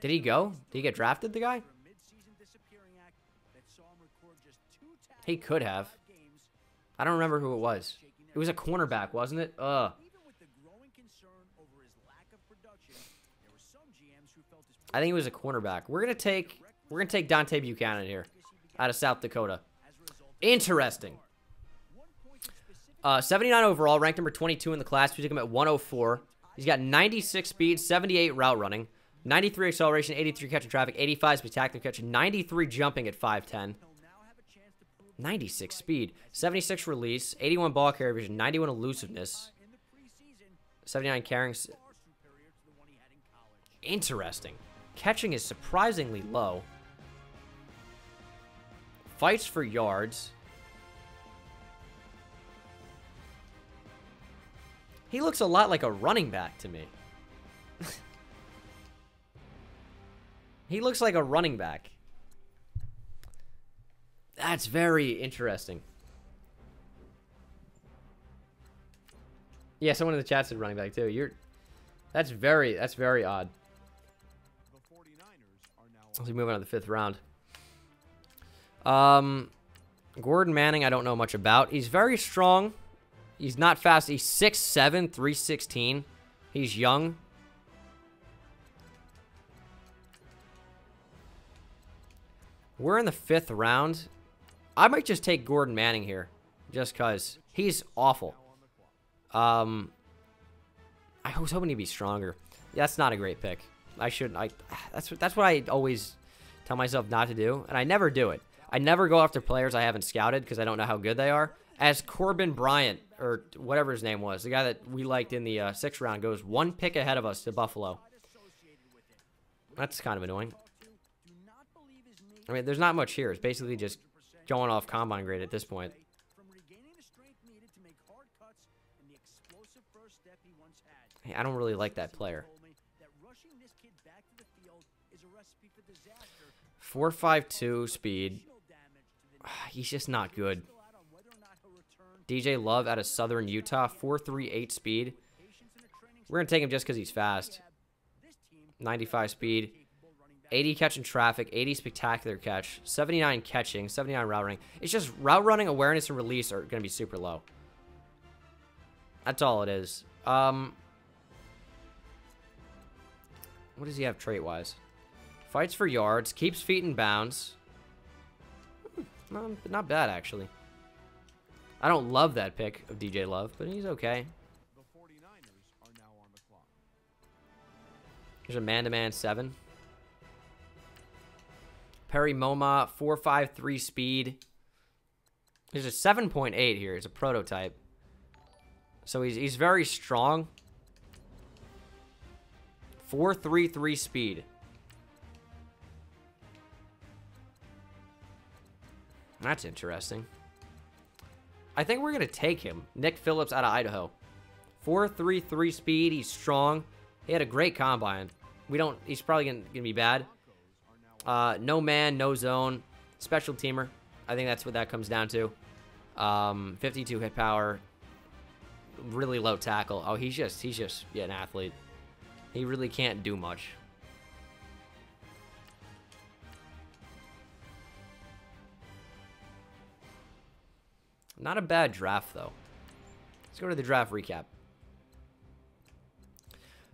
Did he go? Did he get drafted, the guy? He could have. I don't remember who it was. It was a cornerback, wasn't it? Ugh. I think it was a cornerback. We're gonna take we're gonna take Dante Buchanan here out of South Dakota. Interesting. Uh, 79 overall, ranked number 22 in the class. We took him at 104. He's got 96 speed, 78 route running, 93 acceleration, 83 catching traffic, 85 spectacular catch, 93 jumping at 5'10. 96 speed, 76 release, 81 ball carrier vision, 91 elusiveness, 79 carrying. Interesting. Catching is surprisingly low. Fights for yards. He looks a lot like a running back to me. he looks like a running back. That's very interesting. Yeah, someone in the chat said running back too. You're that's very that's very odd. Let's move on to the fifth round. Um, Gordon Manning, I don't know much about. He's very strong. He's not fast. He's 6'7", 316. He's young. We're in the fifth round. I might just take Gordon Manning here. Just because. He's awful. Um, I was hoping he'd be stronger. That's not a great pick. I shouldn't. I that's what that's what I always tell myself not to do, and I never do it. I never go after players I haven't scouted because I don't know how good they are. As Corbin Bryant or whatever his name was, the guy that we liked in the uh, sixth round, goes one pick ahead of us to Buffalo. That's kind of annoying. I mean, there's not much here. It's basically just going off combine grade at this point. I don't really like that player. Four five two speed. He's just not good. DJ Love out of Southern Utah, 438 speed. We're going to take him just because he's fast. 95 speed. 80 catching traffic, 80 spectacular catch, 79 catching, 79 route running. It's just route running, awareness, and release are going to be super low. That's all it is. Um, what does he have trait-wise? Fights for yards, keeps feet in bounds. Hmm, not, bad, actually. I don't love that pick of DJ Love, but he's okay. There's a man-to-man -man seven. Perry Moma, 4.53 speed. There's a 7.8 here. It's a prototype. So he's, he's very strong. 4.33 speed. That's interesting. I think we're going to take him. Nick Phillips out of Idaho. 4.33 speed. He's strong. He had a great combine. We don't. He's probably going to be bad. Uh, no man, no zone. Special teamer. I think that's what that comes down to. Um, 52 hit power. Really low tackle. Oh, he's just, he's just, yeah, an athlete. He really can't do much. Not a bad draft, though. Let's go to the draft recap.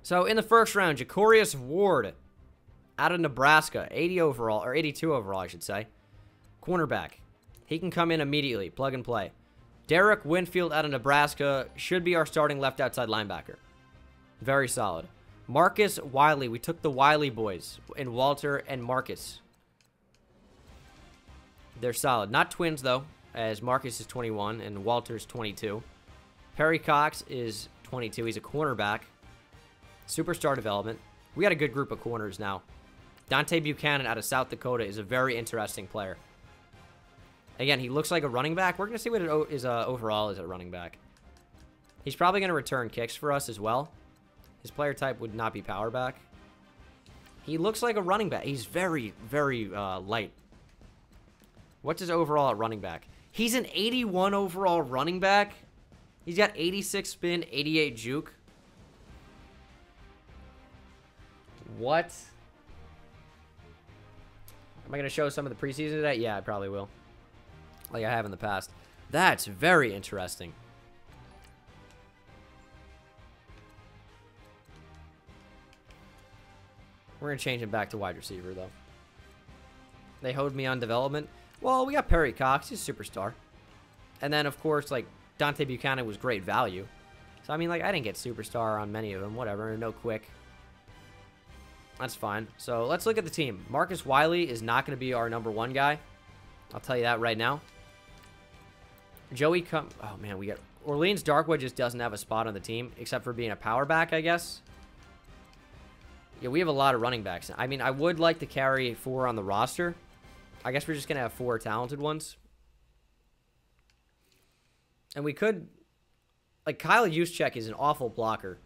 So, in the first round, Jacorius Ward out of Nebraska, 80 overall, or 82 overall, I should say. Cornerback. He can come in immediately, plug and play. Derek Winfield out of Nebraska should be our starting left outside linebacker. Very solid. Marcus Wiley. We took the Wiley boys in Walter and Marcus. They're solid. Not twins, though, as Marcus is 21 and Walter's 22. Perry Cox is 22. He's a cornerback. Superstar development. We got a good group of corners now. Dante Buchanan out of South Dakota is a very interesting player. Again, he looks like a running back. We're going to see what it is uh, overall is at running back. He's probably going to return kicks for us as well. His player type would not be power back. He looks like a running back. He's very, very uh, light. What's his overall at running back? He's an 81 overall running back. He's got 86 spin, 88 juke. What? Am I going to show some of the preseason today? Yeah, I probably will. Like I have in the past. That's very interesting. We're going to change him back to wide receiver, though. They hoed me on development. Well, we got Perry Cox. He's a superstar. And then, of course, like, Dante Buchanan was great value. So, I mean, like, I didn't get superstar on many of them. Whatever. No quick. That's fine. So, let's look at the team. Marcus Wiley is not going to be our number one guy. I'll tell you that right now. Joey come... Oh, man, we got... Orleans Darkwa just doesn't have a spot on the team, except for being a power back, I guess. Yeah, we have a lot of running backs. I mean, I would like to carry four on the roster. I guess we're just going to have four talented ones. And we could... Like, Kyle Juszczyk is an awful blocker.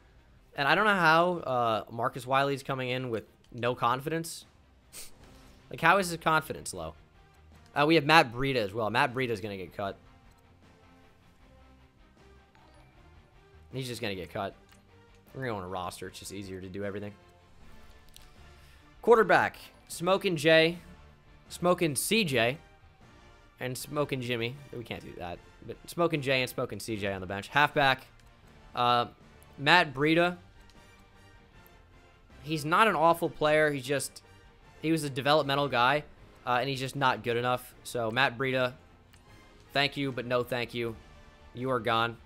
And I don't know how uh, Marcus Wiley's coming in with no confidence. like, how is his confidence low? Uh, we have Matt Breida as well. Matt Breida is going to get cut. He's just going to get cut. We're going to roster. It's just easier to do everything. Quarterback, Smoking Jay, Smoking CJ, and Smoking Jimmy. We can't do that. But Smoking Jay and Smoking CJ on the bench. Halfback, uh, Matt Breida. He's not an awful player. He's just, he was a developmental guy, uh, and he's just not good enough. So, Matt Breida, thank you, but no thank you. You are gone.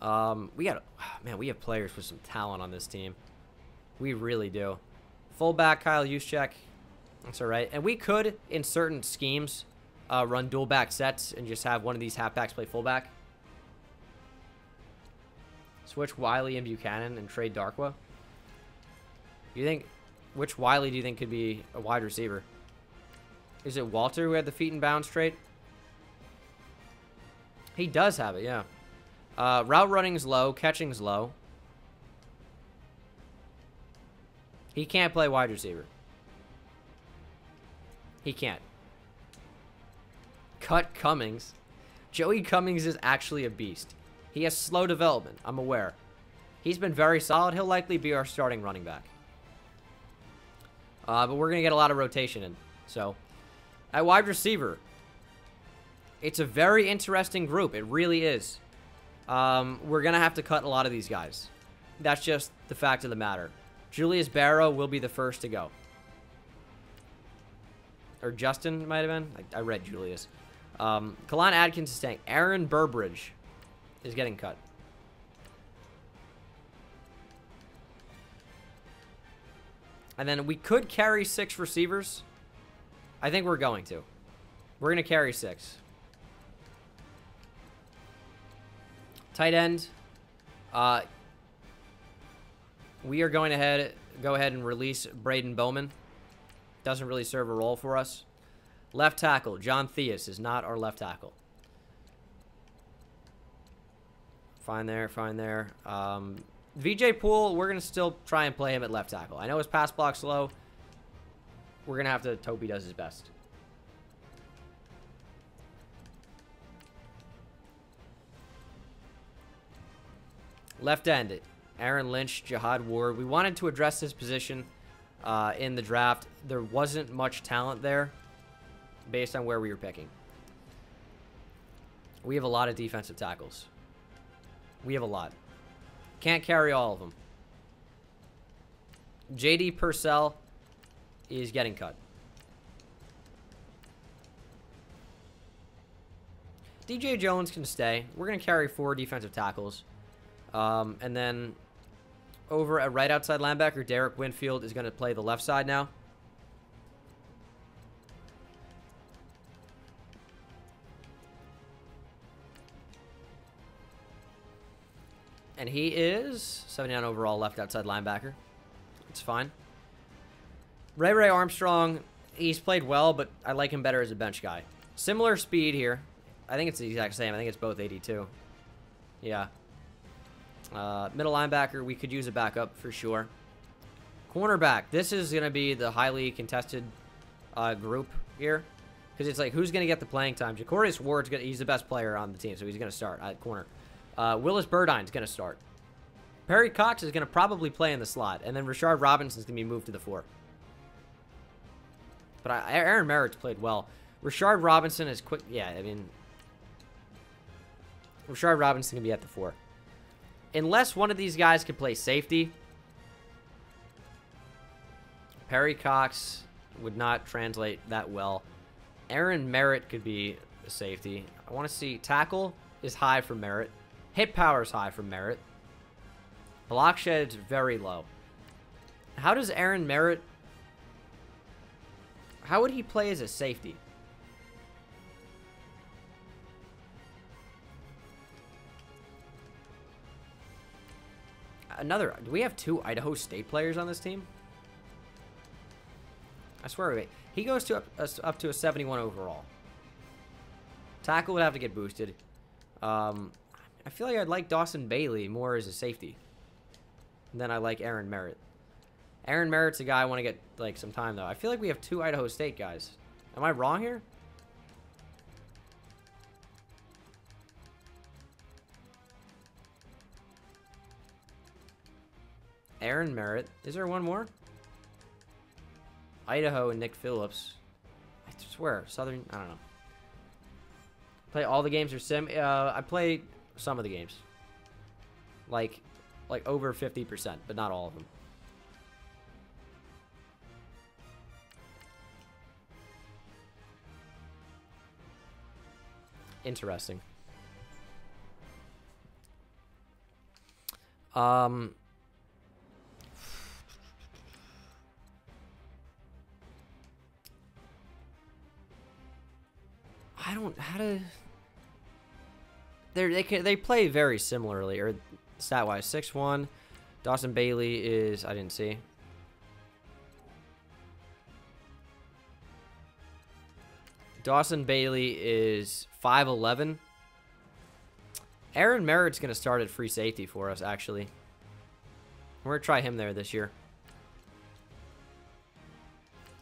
Um, we got, man, we have players with some talent on this team. We really do. Fullback Kyle Juszczyk. That's all right. And we could, in certain schemes, uh, run dual back sets and just have one of these halfbacks play fullback. Switch Wiley and Buchanan and trade Darkwa. You think, which Wiley do you think could be a wide receiver? Is it Walter who had the feet and bounds trade? He does have it, yeah. Uh, route running's low, catching's low. He can't play wide receiver. He can't. Cut Cummings. Joey Cummings is actually a beast. He has slow development, I'm aware. He's been very solid. He'll likely be our starting running back. Uh, but we're going to get a lot of rotation in. So, at wide receiver, it's a very interesting group. It really is. Um, we're going to have to cut a lot of these guys. That's just the fact of the matter. Julius Barrow will be the first to go. Or Justin might have been. I, I read Julius. Um, Kalon Adkins is staying. Aaron Burbridge is getting cut. And then we could carry six receivers. I think we're going to. We're going to carry six. Tight end. Uh, we are going ahead, go ahead and release Braden Bowman. Doesn't really serve a role for us. Left tackle, John Theus is not our left tackle. Fine there, fine there. Um, VJ Poole, we're going to still try and play him at left tackle. I know his pass block's low. We're going to have to, Toby does his best. Left end, Aaron Lynch, Jihad Ward. We wanted to address this position uh, in the draft. There wasn't much talent there based on where we were picking. We have a lot of defensive tackles. We have a lot. Can't carry all of them. JD Purcell is getting cut. DJ Jones can stay. We're going to carry four defensive tackles. Um, and then over at right outside linebacker, Derek Winfield is going to play the left side now. And he is 79 overall left outside linebacker. It's fine. Ray Ray Armstrong, he's played well, but I like him better as a bench guy. Similar speed here. I think it's the exact same. I think it's both 82. Yeah. Uh, middle linebacker, we could use a backup for sure. Cornerback, this is going to be the highly contested uh, group here. Because it's like, who's going to get the playing time? Jacorius Ward's gonna, he's the best player on the team, so he's going to start at corner. Uh, Willis Burdine's going to start. Perry Cox is going to probably play in the slot. And then Rashard Robinson's going to be moved to the four. But I, Aaron Merritt's played well. Rashard Robinson is quick. Yeah, I mean, Rashard Robinson can be at the four. Unless one of these guys can play safety, Perry Cox would not translate that well. Aaron Merritt could be a safety. I want to see tackle is high for Merritt. Hit power is high for Merritt. Block shed is very low. How does Aaron Merritt... How would he play as a safety? Another... Do we have two Idaho State players on this team? I swear, wait. He goes to up, up to a 71 overall. Tackle would have to get boosted. Um, I feel like I'd like Dawson Bailey more as a safety than I like Aaron Merritt. Aaron Merritt's a guy I want to get like some time though. I feel like we have two Idaho State guys. Am I wrong here? Aaron Merritt. Is there one more? Idaho and Nick Phillips. I swear, Southern. I don't know. Play all the games or sim. Uh, I play some of the games. Like, like over 50%, but not all of them. Interesting. Um, I don't how to. They they can, they play very similarly or stat wise. Six one. Dawson Bailey is I didn't see. Dawson Bailey is 5'11. Aaron Merritt's going to start at free safety for us, actually. We're going to try him there this year.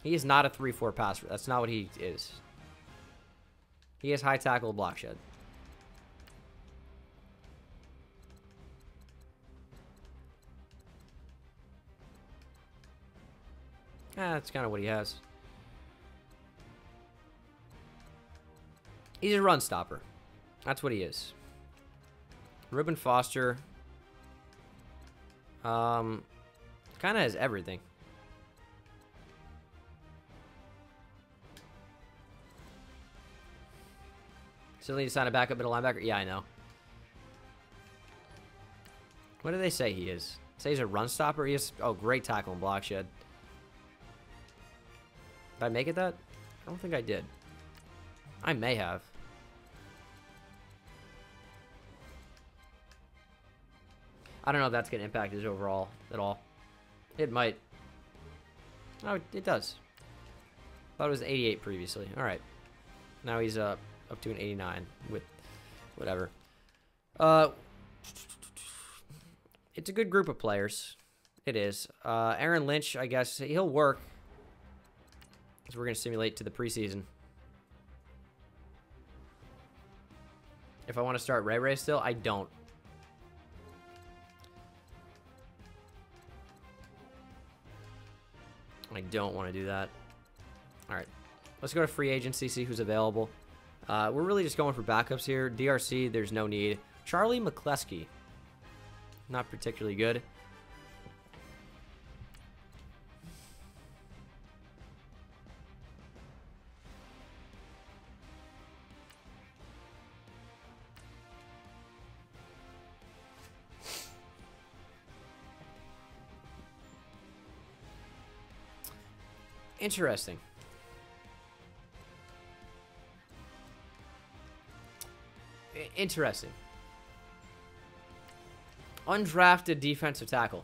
He is not a 3-4 passer. That's not what he is. He has high tackle block shed. Ah, that's kind of what he has. He's a run stopper. That's what he is. Reuben Foster. Um, kind of has everything. Still need to sign a backup middle linebacker? Yeah, I know. What do they say he is? Say he's a run stopper? He is... Oh, great tackle and block shed. Did I make it that? I don't think I did. I may have. I don't know if that's going to impact his overall at all. It might. Oh, it does. Thought it was 88 previously. All right. Now he's uh, up to an 89 with whatever. Uh, it's a good group of players. It is. Uh, Aaron Lynch, I guess, he'll work. So we're going to simulate to the preseason. If I want to start Ray Ray still, I don't. I don't want to do that. All right. Let's go to free agency, see who's available. Uh, we're really just going for backups here. DRC, there's no need. Charlie McCleskey. Not particularly good. Interesting. Interesting. Undrafted defensive tackle.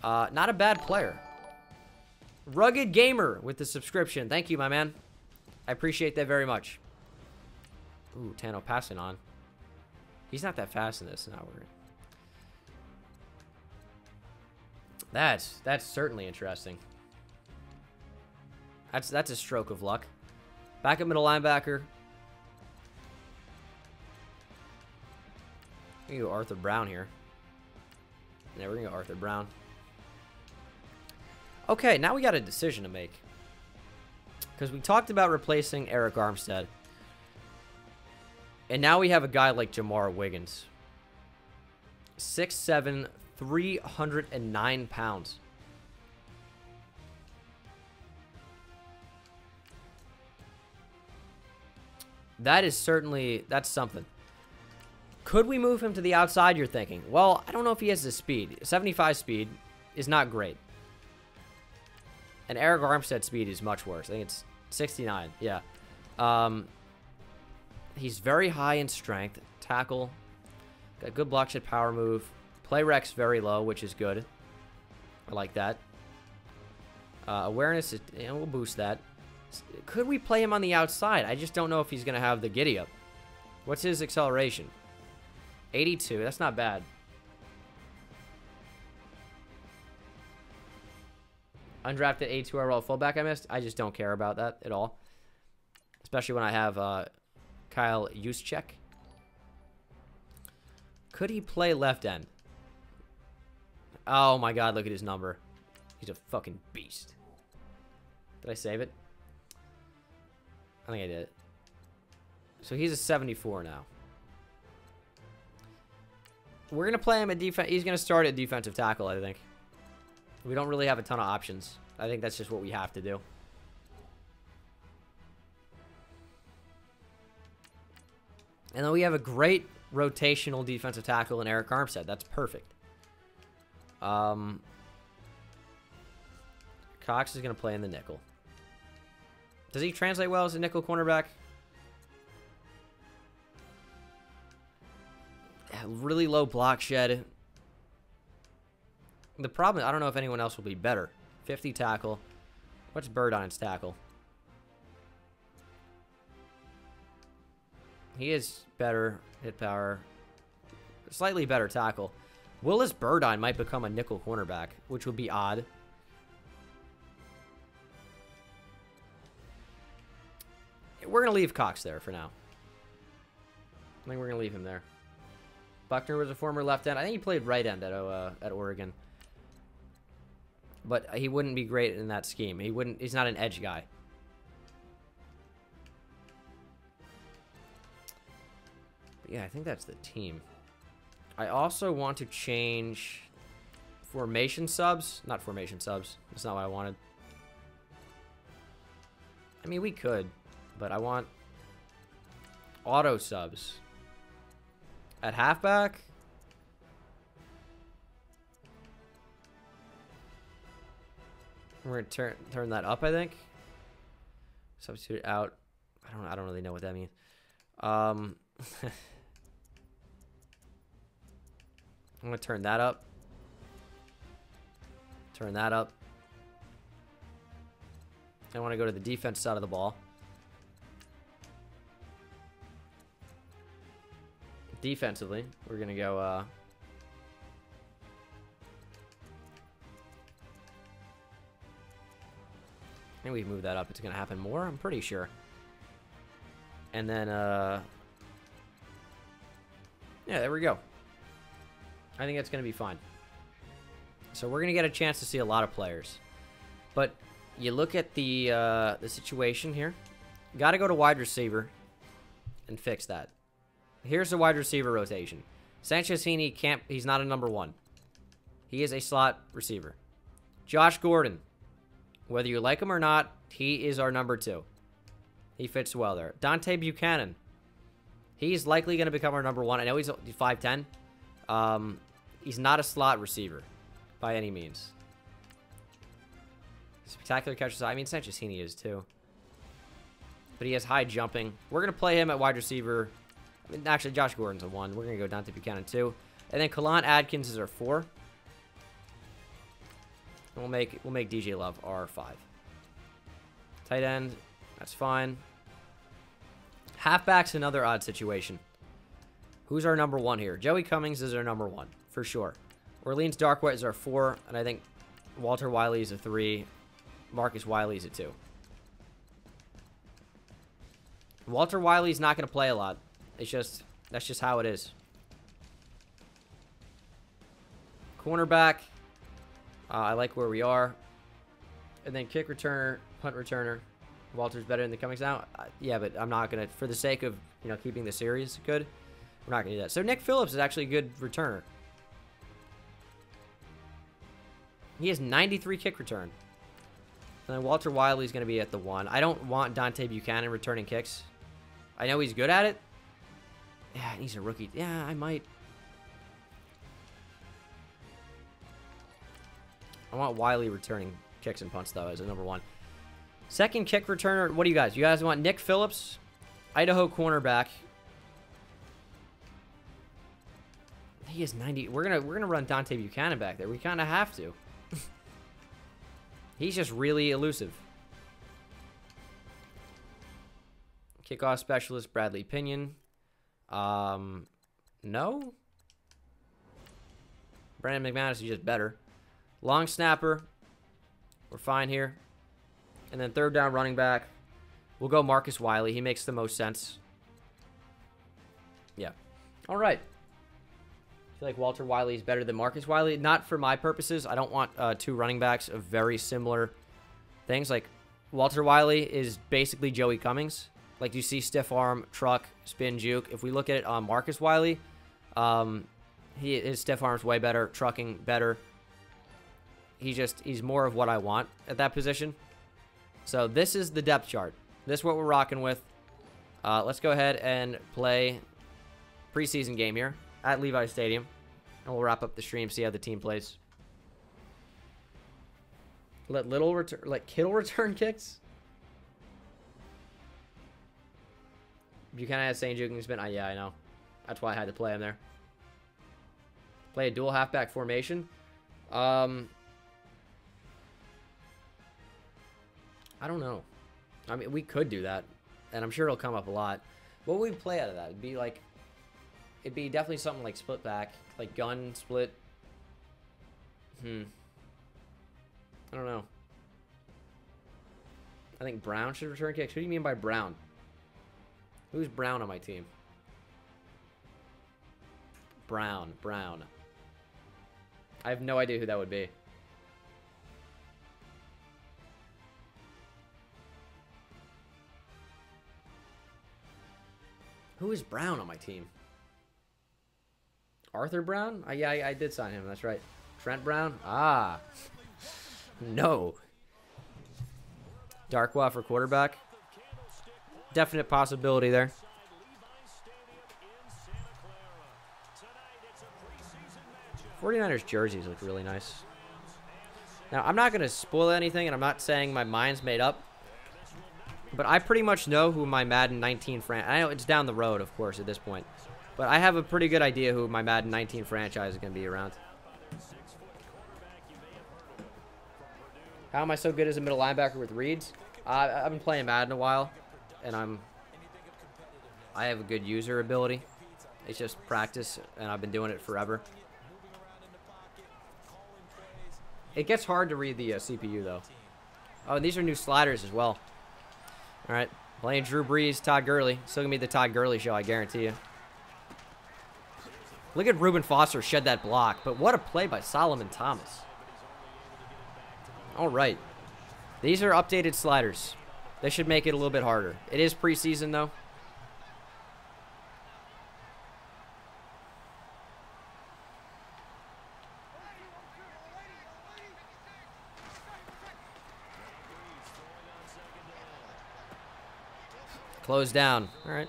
Uh, not a bad player. Rugged Gamer with the subscription. Thank you, my man. I appreciate that very much. Ooh, Tano passing on. He's not that fast in this. Now we're. That's that's certainly interesting. That's that's a stroke of luck. Back at middle linebacker. We go Arthur Brown here. Yeah, we're gonna go Arthur Brown. Okay, now we got a decision to make. Because we talked about replacing Arik Armstead. And now we have a guy like Jamar Wiggins. 6'7", 309 pounds. That is certainly, that's something. Could we move him to the outside, you're thinking? Well, I don't know if he has the speed. 75 speed is not great. And Arik Armstead's speed is much worse. I think it's 69. Yeah. Um, he's very high in strength. Tackle. Got good block shit power move. Play Rex very low, which is good. I like that. Uh, awareness, is, and we'll boost that. Could we play him on the outside? I just don't know if he's going to have the giddy up. What's his acceleration? 82. That's not bad. Undrafted A2 overall fullback I missed. I just don't care about that at all. Especially when I have uh, Kyle Juszczyk. Could he play left end? Oh my god, look at his number. He's a fucking beast. Did I save it? I think I did. So he's a 74 now. We're going to play him at defense. He's going to start at defensive tackle, I think. We don't really have a ton of options. I think that's just what we have to do. And then we have a great rotational defensive tackle in Arik Armstead. That's perfect. Um, Cox is going to play in the nickel. Does he translate well as a nickel cornerback? Really low block shed. The problem I don't know if anyone else will be better. 50 tackle. What's its tackle? He is better hit power. Slightly better tackle. Willis Burdine might become a nickel cornerback, which would be odd. We're going to leave Cox there for now. I think we're going to leave him there. Buckner was a former left end. I think he played right end at, uh, at Oregon. But he wouldn't be great in that scheme. He wouldn't. He's not an edge guy. But yeah, I think that's the team. I also want to change formation subs. Not formation subs. That's not what I wanted. I mean, we could, but I want auto subs. At halfback? We're gonna turn turn that up, I think. Substitute out. I don't I don't really know what that means. Um I'm gonna turn that up. Turn that up. I want to go to the defense side of the ball. Defensively, we're gonna go uh think we move that up. It's gonna happen more. I'm pretty sure. And then, uh, yeah, there we go. I think that's gonna be fine. So we're gonna get a chance to see a lot of players. But you look at the uh, the situation here. Got to go to wide receiver and fix that. Here's the wide receiver rotation. Sanchez Heaney can't. He's not a number one. He is a slot receiver. Josh Gordon, whether you like him or not, he is our number two. He fits well there. Dante Buchanan. He's likely going to become our number one. I know he's 5'10". Um, he's not a slot receiver by any means. Spectacular catches. I mean, Sanchez Heaney is too. But he has high jumping. We're going to play him at wide receiver. I mean, actually, Josh Gordon's a one. We're going to go Dante Buchanan two. And then Kalan Adkins is our four. And we'll make we'll make DJ Love our five. Tight end, that's fine. Halfback's another odd situation. Who's our number one here? Joey Cummings is our number one, for sure. Orleans Darkwa is our four, and I think Walter Wiley is a three. Marcus Wiley is a two. Walter Wiley's not going to play a lot. It's just, that's just how it is. Cornerback, uh, I like where we are. And then kick returner, punt returner. Walter's better than the Cummings now. Uh, yeah, but I'm not going to, for the sake of, you know, keeping the series good, we're not going to do that. So Nick Phillips is actually a good returner. He has 93 kick return. And then Walter Wiley's going to be at the one. I don't want Dante Buchanan returning kicks. I know he's good at it. Yeah, he's a rookie. Yeah, I might. I want Wiley returning kicks and punts, though, as a number one. Second kick returner. What do you guys? You guys want Nick Phillips, Idaho cornerback. He is 90. We're gonna we're gonna run Dante Buchanan back there. We kind of have to. He's just really elusive. Kickoff specialist Bradley Pinion. Um, no. Brandon McManus is just better. Long snapper. We're fine here. And then third down running back. We'll go Marcus Wiley. He makes the most sense. Yeah. All right. I feel like Walter Wiley is better than Marcus Wiley. Not for my purposes. I don't want uh, two running backs of very similar things. Like, Walter Wiley is basically Joey Cummings. Like, you see stiff arm, truck, spin, juke. If we look at it on Marcus Wiley, um, he his stiff arm's way better, trucking better. He's just, he's more of what I want at that position. So this is the depth chart. This is what we're rocking with. Uh, let's go ahead and play preseason game here at Levi Stadium. And we'll wrap up the stream, see how the team plays. Let Little return, let Kittle return kicks. Buchanan has St. Juking spin. Uh, yeah, I know. That's why I had to play him there. Play a dual halfback formation. Um, I don't know. I mean, we could do that, and I'm sure it'll come up a lot. What would we play out of that? It'd be like, it'd be definitely something like split back, like gun split. Hmm. I don't know. I think Brown should return kicks. Who do you mean by Brown? Who's Brown on my team? Brown, Brown. I have no idea who that would be. Who is Brown on my team? Arthur Brown? I, yeah, I, I did sign him. That's right. Trent Brown? Ah. no. Darkwa for quarterback. Definite possibility there. 49ers jerseys look really nice. Now, I'm not going to spoil anything, and I'm not saying my mind's made up. But I pretty much know who my Madden 19 franchise... I know it's down the road, of course, at this point. But I have a pretty good idea who my Madden 19 franchise is going to be around. How am I so good as a middle linebacker with reads? Uh, I've been playing Madden a while, and I'm... I have a good user ability. It's just practice, and I've been doing it forever. It gets hard to read the uh, CPU, though. Oh, and these are new sliders as well. All right. Playing Drew Brees, Todd Gurley. Still going to be the Todd Gurley show, I guarantee you. Look at Reuben Foster shed that block. But what a play by Solomon Thomas. All right. These are updated sliders. They should make it a little bit harder. It is preseason, though. Close down. All right.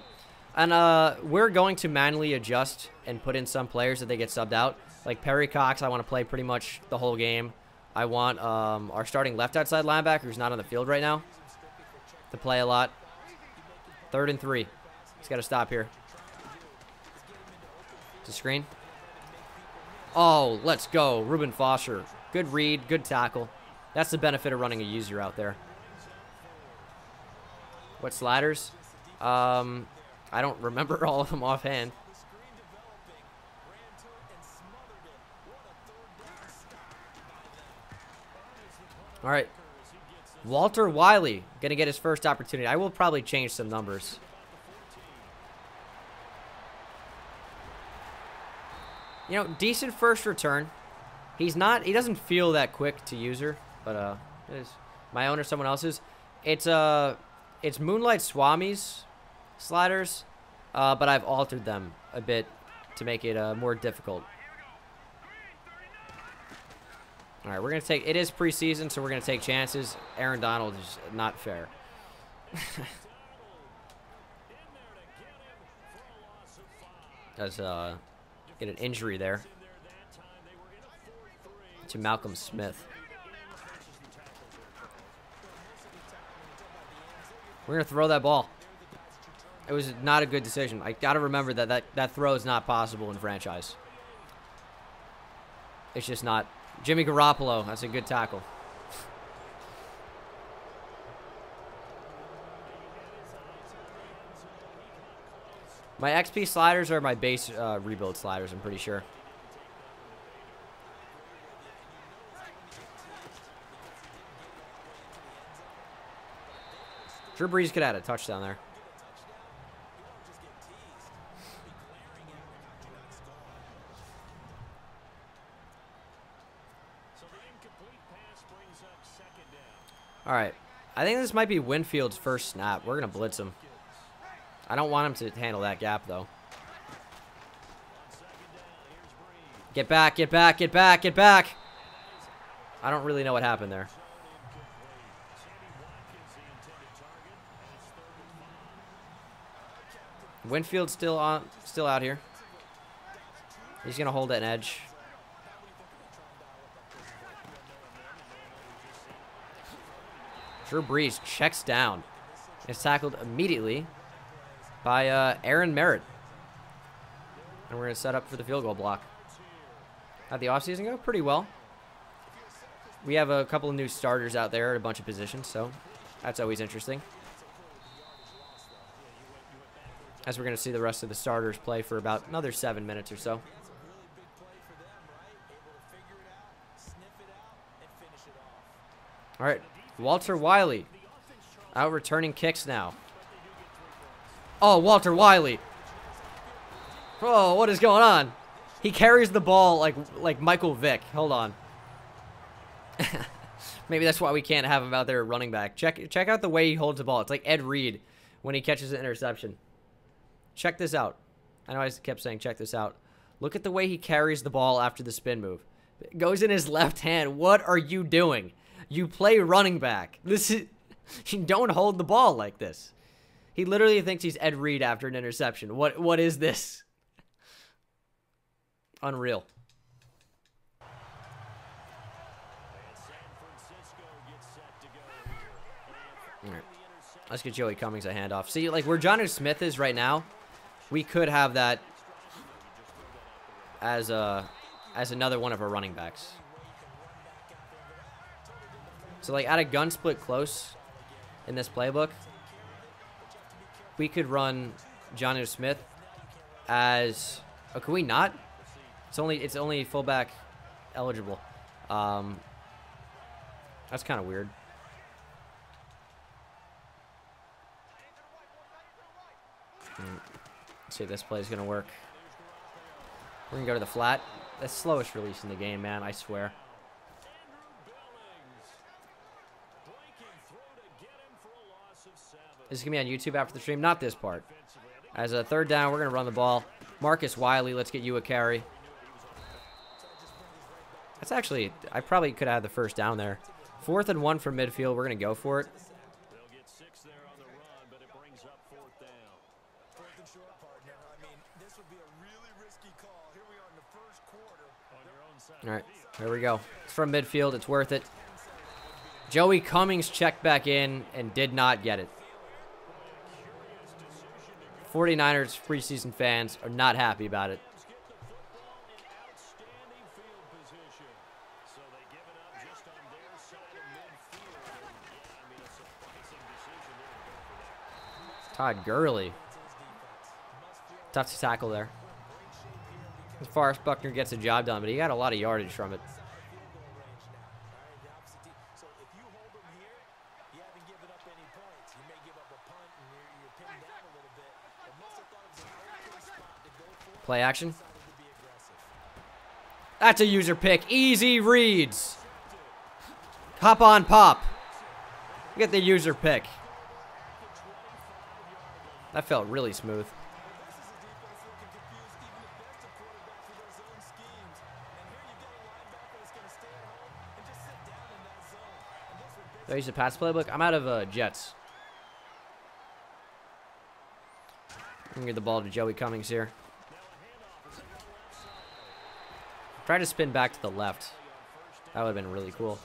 And uh, we're going to manually adjust and put in some players that they get subbed out. Like Perry Cox, I want to play pretty much the whole game. I want um, our starting left outside linebacker, who's not on the field right now, to play a lot. Third and three. He's got to stop here. To screen. Oh, let's go. Reuben Foster. Good read, good tackle. That's the benefit of running a user out there. What sliders? Um, I don't remember all of them offhand. All right. Walter Wiley going to get his first opportunity. I will probably change some numbers. You know, decent first return. He's not, he doesn't feel that quick to user, but uh, it is my own or someone else's. It's uh, it's Moonlight Swami's sliders, uh, but I've altered them a bit to make it uh, more difficult. All right, we're going to take, it is preseason, so we're going to take chances. Aaron Donald is not fair. Does uh, get an injury there to Malcolm Smith. We're going to throw that ball. It was not a good decision. I got to remember that, that that throw is not possible in franchise. It's just not. Jimmy Garoppolo, that's a good tackle. My XP sliders are my base uh, rebuild sliders, I'm pretty sure. Drew Brees could add a touchdown there. All right. I think this might be Winfield's first snap. We're going to blitz him. I don't want him to handle that gap, though. Get back, get back, get back, get back. I don't really know what happened there. Winfield still on, still out here. He's gonna hold an edge. Drew Brees checks down. Is tackled immediately by uh, Aaron Merritt. And we're going to set up for the field goal block. How'd the offseason go? Pretty well. We have a couple of new starters out there at a bunch of positions, so that's always interesting. As we're going to see the rest of the starters play for about another seven minutes or so. All right, Walter Wiley out returning kicks now. Oh, Walter Wiley. Oh, what is going on? He carries the ball like like Michael Vick. Hold on. Maybe that's why we can't have him out there running back. Check check out the way he holds the ball. It's like Ed Reed when he catches an interception. Check this out. I know I kept saying check this out. Look at the way he carries the ball after the spin move. It goes in his left hand. What are you doing? You play running back. This is you don't hold the ball like this. He literally thinks he's Ed Reed after an interception. What what is this? Unreal. Let's get Joey Cummings a handoff. See, like where Jonnu Smith is right now, we could have that as a as another one of our running backs. So like at a gun split close in this playbook, we could run Jonnu Smith as oh can we not? It's only it's only fullback eligible. Um, that's kind of weird. Hmm. Let's see if this play is gonna work. We're gonna go to the flat. That's slowest release in the game, man. I swear. This is going to be on YouTube after the stream. Not this part. As a third down, we're going to run the ball. Marcus Wiley, let's get you a carry. That's actually, I probably could have the first down there. Fourth and one from midfield. We're going to go for it. All right, here we go. It's from midfield. It's worth it. Joey Cummings checked back in and did not get it. 49ers preseason fans are not happy about it. Todd Gurley. Tough to tackle there. As far as Buckner gets a job done, but he got a lot of yardage from it. Play action. That's a user pick. Easy reads. Hop on pop. Get the user pick. That felt really smooth. Do I use the pass playbook? I'm out of uh, Jets. I'm going to get the ball to Joey Cummings here. Try to spin back to the left. That would have been really cool.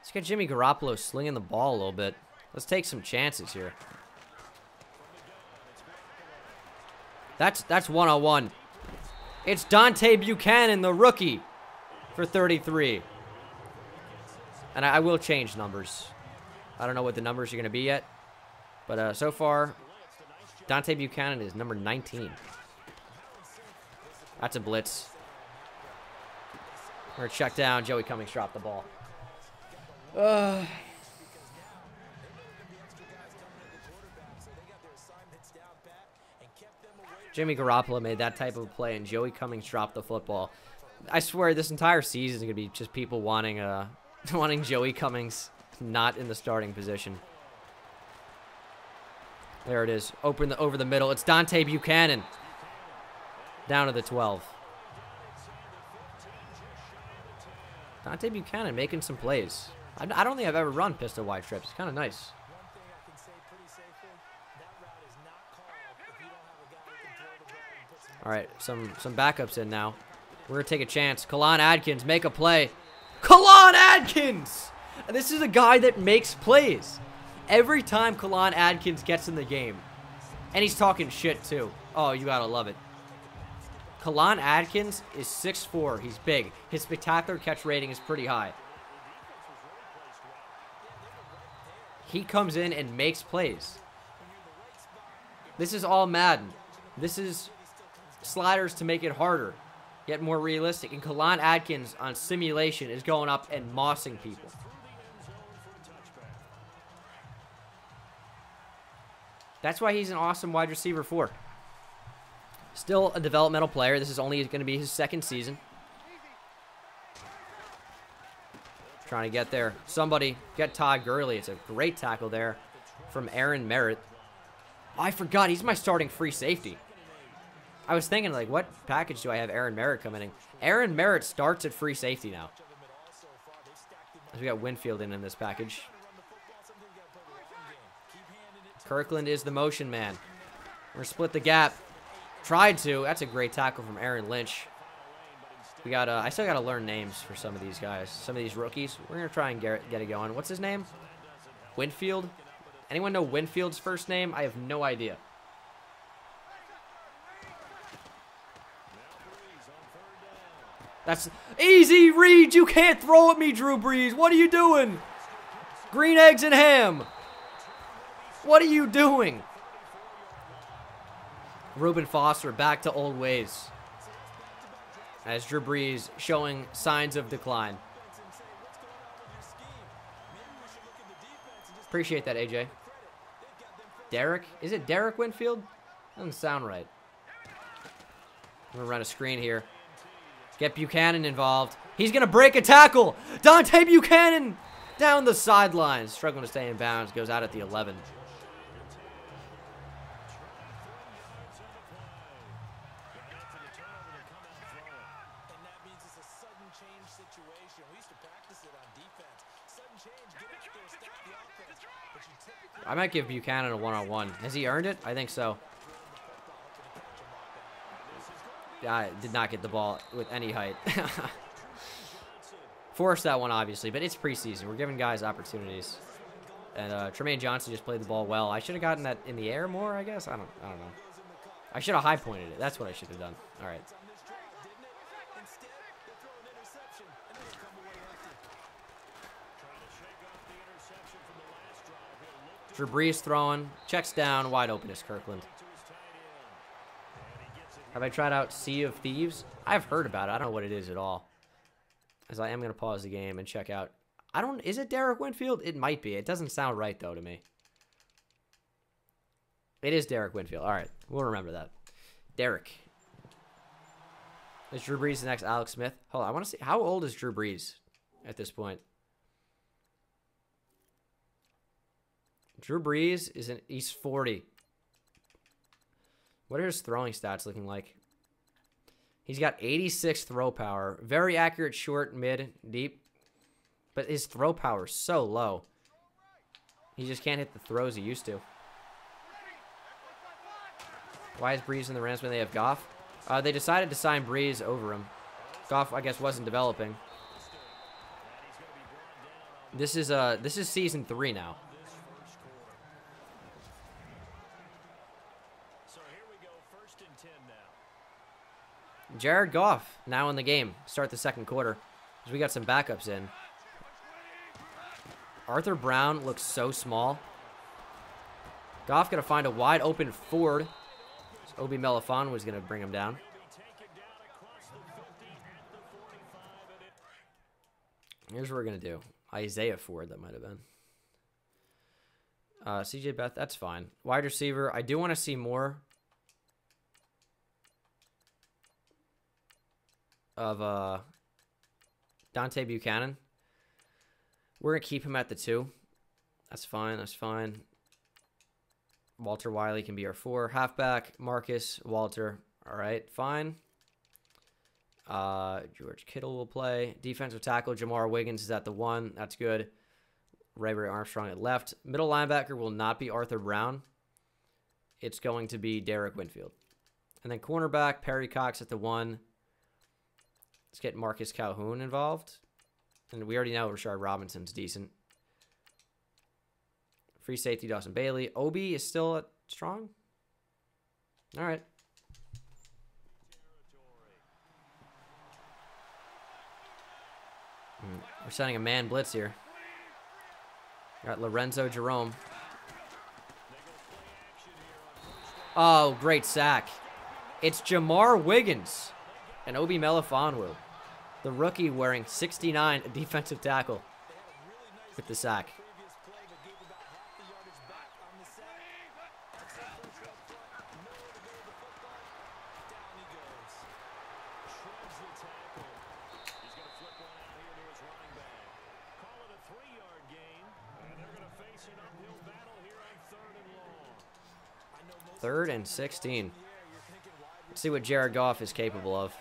Let's get Jimmy Garoppolo slinging the ball a little bit. Let's take some chances here. That's that's one-on-one. It's Dante Buchanan, the rookie, for 33. And I, I will change numbers. I don't know what the numbers are going to be yet. But uh, so far, Dante Buchanan is number 19. That's a blitz. We're check down. Joey Cummings dropped the ball. Uh. Jimmy Garoppolo made that type of play, and Joey Cummings dropped the football. I swear, this entire season is gonna be just people wanting uh wanting Joey Cummings not in the starting position. There it is. Open the over the middle. It's Dante Buchanan. Down to the 12. Dante Buchanan making some plays. I, don't think I've ever run pistol wide trips. It's kind of nice. All right, some some backups in now. We're gonna take a chance. Kalan Adkins make a play. Kalan Adkins. This is a guy that makes plays. Every time Kalan Adkins gets in the game, and he's talking shit too. Oh, you gotta love it. Kalan Adkins is 6'4". He's big. His spectacular catch rating is pretty high. He comes in and makes plays. This is all Madden. This is sliders to make it harder, get more realistic. And Kalan Adkins on simulation is going up and mossing people. That's why he's an awesome wide receiver for. Still a developmental player. This is only going to be his second season. Trying to get there. Somebody get Todd Gurley. It's a great tackle there from Aaron Merritt. Oh, I forgot. He's my starting free safety. I was thinking, like, what package do I have Aaron Merritt coming in? Aaron Merritt starts at free safety now. We got Winfield in in this package. Kirkland is the motion man. We're split the gap. Tried to. That's a great tackle from Aaron Lynch. We got. I still got to learn names for some of these guys. Some of these rookies. We're gonna try and get get it going. What's his name? Winfield. Anyone know Winfield's first name? I have no idea. That's easy read. You can't throw at me, Drew Brees. What are you doing? Green eggs and ham. What are you doing? Reuben Foster back to old ways. As Drew Brees showing signs of decline. Appreciate that, AJ. Derek? Is it Derek Winfield? Doesn't sound right. I'm going to run a screen here. Get Buchanan involved. He's going to break a tackle. Dante Buchanan down the sidelines. Struggling to stay in bounds. Goes out at the 11. I might give Buchanan a one-on-one. -on -one. Has he earned it? I think so. I did not get the ball with any height. Forced that one, obviously, but it's preseason. We're giving guys opportunities. And uh, Trumaine Johnson just played the ball well. I should have gotten that in the air more, I guess. I don't, I don't know. I should have high pointed it. That's what I should have done. All right. Drew Brees throwing. Checks down. Wide open is Kirkland. Have I tried out Sea of Thieves? I've heard about it. I don't know what it is at all. As I am going to pause the game and check out. I don't... Is it Derek Winfield? It might be. It doesn't sound right, though, to me. It is Derek Winfield. All right. We'll remember that. Derek. Is Drew Brees the next Alex Smith? Hold on. I want to see. How old is Drew Brees at this point? Drew Brees is in he's 40. What are his throwing stats looking like? He's got 86 throw power, very accurate short, mid, deep. But his throw power is so low. He just can't hit the throws he used to. Why is Brees in the Rams when they have Goff? Uh, they decided to sign Brees over him. Goff, I guess, wasn't developing. This is uh this is season three now. Jared Goff now in the game. Start the second quarter. As we got some backups in. Arthur Brown looks so small. Goff going to find a wide open Ford. Obi Melifonwu was going to bring him down. Here's what we're going to do. Isaiah Ford, that might have been. Uh, CJ Beth, that's fine. Wide receiver, I do want to see more of uh, Dante Buchanan. We're going to keep him at the two. That's fine. That's fine. Walter Wiley can be our four. Halfback, Marcus, Walter. All right, fine. Uh, George Kittle will play. Defensive tackle, Jamar Wiggins is at the one. That's good. Ray Ray Armstrong at left. Middle linebacker will not be Arthur Brown. It's going to be Derek Winfield. And then cornerback, Perry Cox at the one. Let's get Marcus Calhoun involved. And we already know Rashard Robinson's decent. Free safety, Dawson Bailey. Obi is still strong. All right. Hmm, we're sending a man blitz here. Got Lorenzo Jerome. Oh, great sack. It's Jamar Wiggins and Obi Melifonwu. The rookie wearing 69, a defensive tackle with the sack. Third and 16. Let's see what Jared Goff is capable of.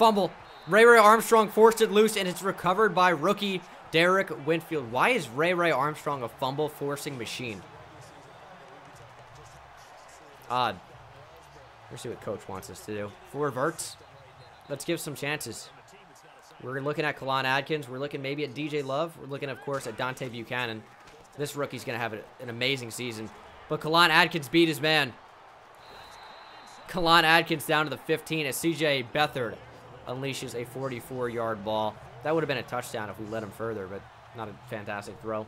Fumble. Ray Ray Armstrong forced it loose, and it's recovered by rookie Derek Winfield. Why is Ray Ray Armstrong a fumble forcing machine? Odd. Let's see what coach wants us to do. Four verts. Let's give some chances. We're looking at Kalan Adkins. We're looking maybe at DJ Love. We're looking, of course, at Dante Buchanan. This rookie's going to have an amazing season. But Kalan Adkins beat his man. Kalan Adkins down to the 15 as CJ Beathard unleashes a 44-yard ball. That would have been a touchdown if we let him further, but not a fantastic throw.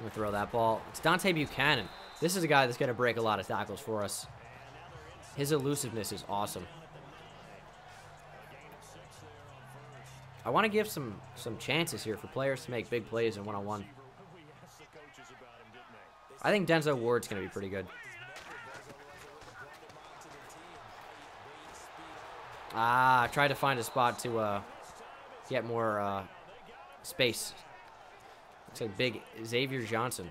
I'm going to throw that ball. It's Dante Buchanan. This is a guy that's going to break a lot of tackles for us. His elusiveness is awesome. I want to give some some chances here for players to make big plays in one-on-one. I think Denzel Ward's going to be pretty good. Ah, I tried to find a spot to uh, get more uh, space. Looks like big Xavier Johnson.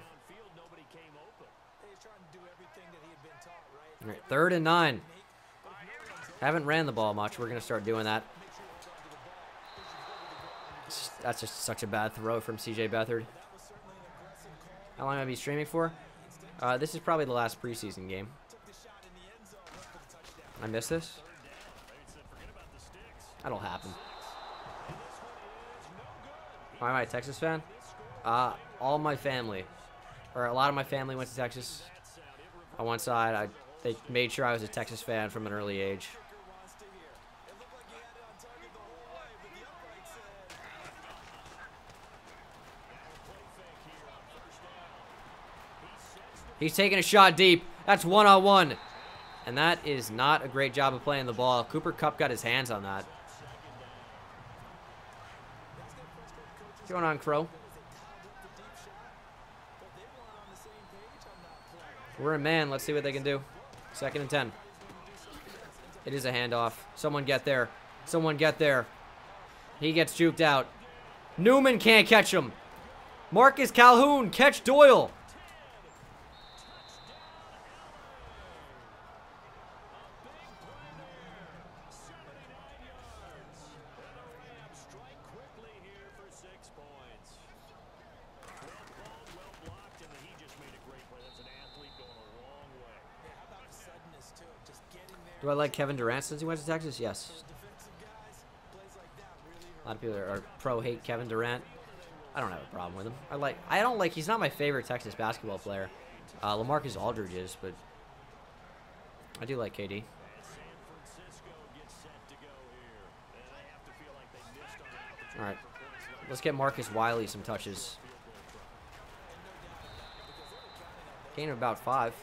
All right, third and nine. Haven't ran the ball much. We're going to start doing that. That's just such a bad throw from CJ Beathard. How long am I be streaming for? Uh, this is probably the last preseason game. I missed this? That'll happen. Why am I a Texas fan? Uh, all my family, or a lot of my family went to Texas. On one side, I they made sure I was a Texas fan from an early age. He's taking a shot deep. That's one-on-one. -on -one. And that is not a great job of playing the ball. Cooper Kupp got his hands on that. What's going on, Crow? We're a man. Let's see what they can do. Second and 10. It is a handoff. Someone get there. Someone get there. He gets juked out. Newman can't catch him. Marcus Calhoun, catch Doyle. Do I like Kevin Durant since he went to Texas? Yes. A lot of people are, pro hate Kevin Durant. I don't have a problem with him. I like. I don't like. He's not my favorite Texas basketball player. Uh, Lamarcus Aldridge is, but I do like KD. All right, let's get Marcus Wiley some touches. Gain of about five.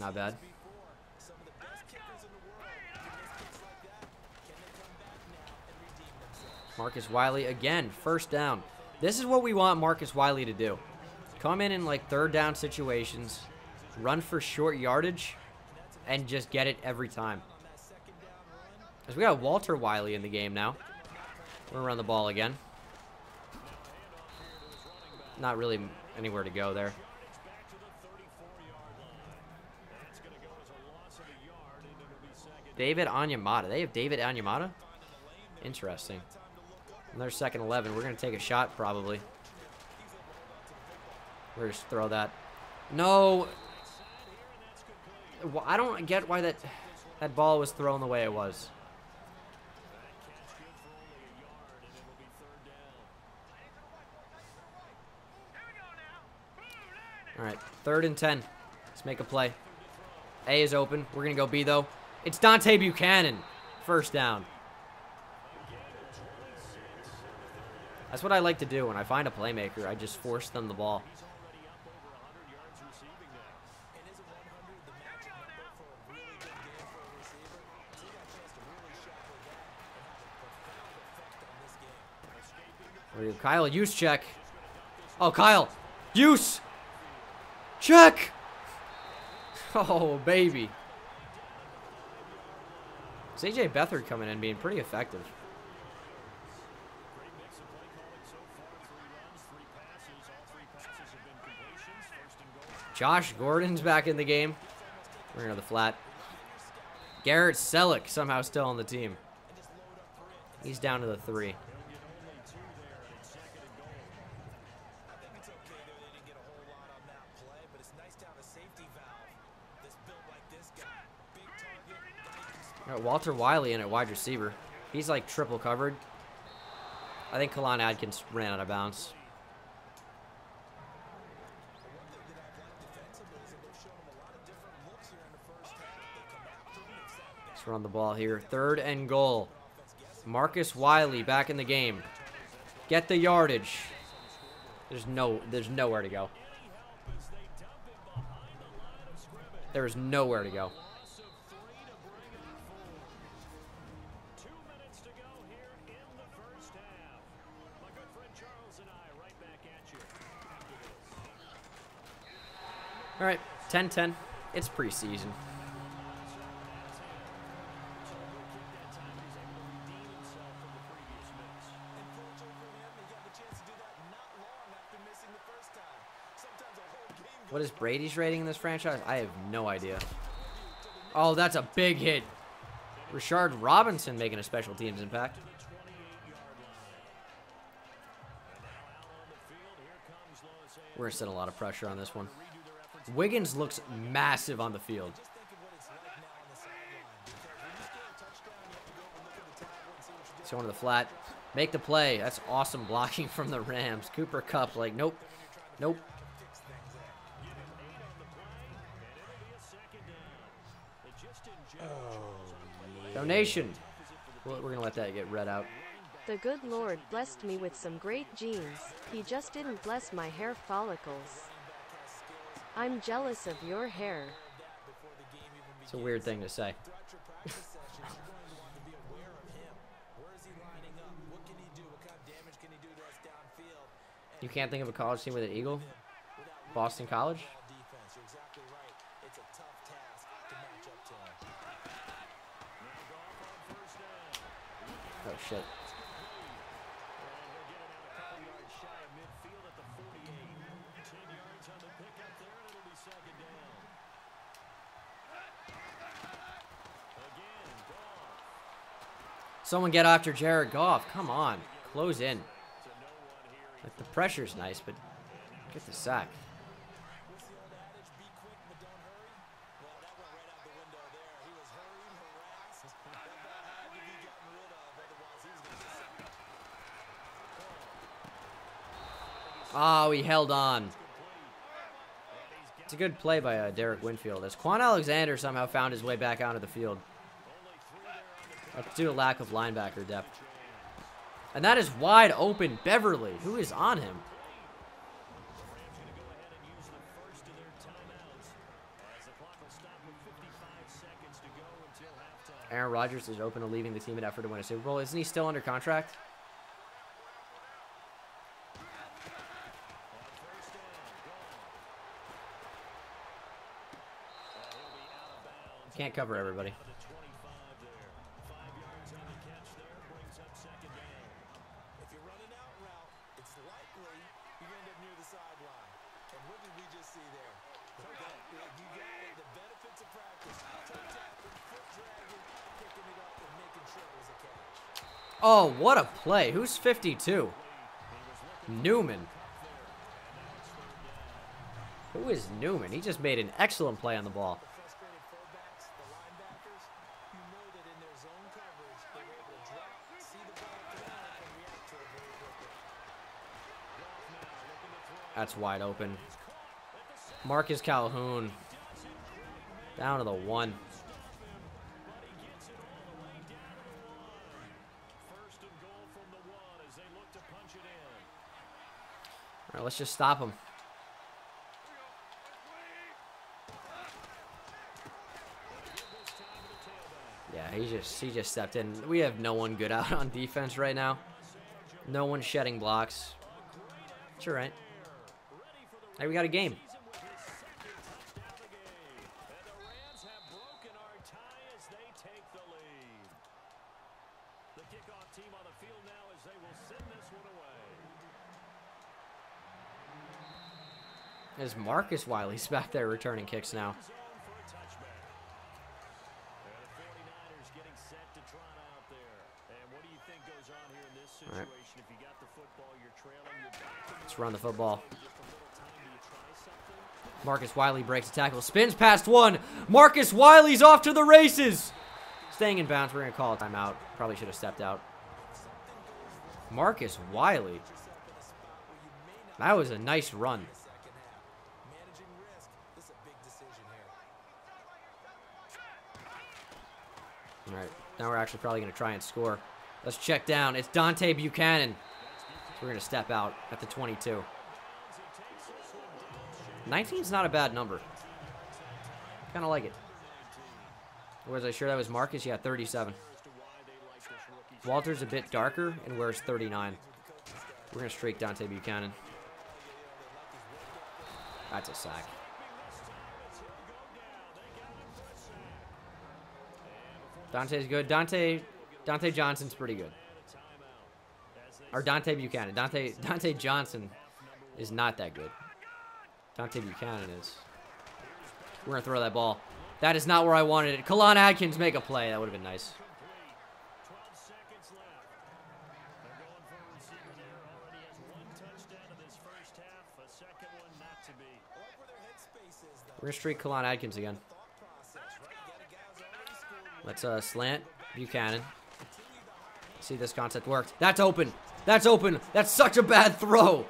Not bad. Marcus Wiley again, first down. This is what we want Marcus Wiley to do. Come in in like third down situations, run for short yardage, and just get it every time. Because we got Walter Wiley in the game now. We're going to run the ball again. Not really anywhere to go there. David Onyemata. They have David Onyemata? Interesting. Another second 11. We're going to take a shot, probably. We're just throw that. No. I don't get why that that ball was thrown the way it was. All right, third and 10. Let's make a play. A is open. We're going to go B, though. It's Dante Buchanan. First down. That's what I like to do when I find a playmaker. I just force them the ball. Kyle Juszczyk. Oh, Kyle. Use. Check. Oh, baby. CJ Beathard coming in being pretty effective. Josh Gordon's back in the game. We're to the flat. Garrett Celek somehow still on the team. He's down to the three. Walter Wiley in at wide receiver. He's like triple covered. I think Kalan Adkins ran out of bounds. Let's run the ball here. Third and goal. Marcus Wiley back in the game. Get the yardage. There's no there's nowhere to go. There is nowhere to go. All right, 10-10. It's preseason. What is Brady's rating in this franchise? I have no idea. Oh, that's a big hit. Richard Robinson making a special teams impact. We're set a lot of pressure on this one. Wiggins looks massive on the field. He's going to the flat. Make the play. That's awesome blocking from the Rams. Cooper Kupp, like, nope. Nope. Donation. Well, we're going to let that get read out. The good Lord blessed me with some great genes. He just didn't bless my hair follicles. I'm jealous of your hair. It's a weird thing to say. you can't think of a college team with an eagle? Boston College? Oh shit. Someone get after Jared Goff. Come on. Close in. Like the pressure's nice, but get the sack. Oh, he held on. It's a good play by uh, Derek Winfield as Kwon Alexander somehow found his way back onto the field. Due to lack of linebacker depth. And that is wide open Beverly. Who is on him? Aaron Rodgers is open to leaving the team in effort to win a Super Bowl. Isn't he still under contract? Can't cover everybody. If you're running out route, it's likely you're going to end up near the sideline. And what did we just see there? You got it. The benefits of practice. Toe tapping, foot dragging, picking it up, and making sure it was a catch. Oh, what a play. Who's 52? Newman. Who is Newman? He just made an excellent play on the ball. That's wide open. Marcus Calhoun. Down to the one. First and goal from the one as they look to punch it in. All right, let's just stop him. Yeah, he just he just stepped in. We have no one good out on defense right now. No one shedding blocks. It's all right. Hey, we got a game. And the Rams have broken our tie as they take the lead. The kickoff team on the field now as they will send this one away. As Marcus Wiley's back there returning kicks now. Zone for a touchback. And the 49ers getting set to trot out there. And what do you think goes on here in this All right. situation? If you got the football, you're trailing, you're back in Let's run the football. Marcus Wiley breaks a tackle, spins past one. Marcus Wiley's off to the races. Staying in bounds. We're going to call a timeout. Probably should have stepped out. Marcus Wiley. That was a nice run. Second half. Managing risk, this is a big decision here. All right. Now we're actually probably going to try and score. Let's check down. It's Dante Buchanan. So We're going to step out at the 22. 19 is not a bad number. Kind of like it. Was I sure that was Marcus? Yeah, 37. Walter's a bit darker and wears 39. We're going to streak Dante Buchanan. That's a sack. Dante's good. Dante Dante Johnson's pretty good. Or Dante Buchanan. Dante Dante Johnson is not that good. Dante Buchanan is. We're gonna throw that ball. That is not where I wanted it. Kalan Adkins make a play. That would have been nice. 12 seconds left. They're going to. We're streak Kalan Adkins again. Let's uh, slant Buchanan. See this concept worked. That's open. That's open. That's such a bad throw.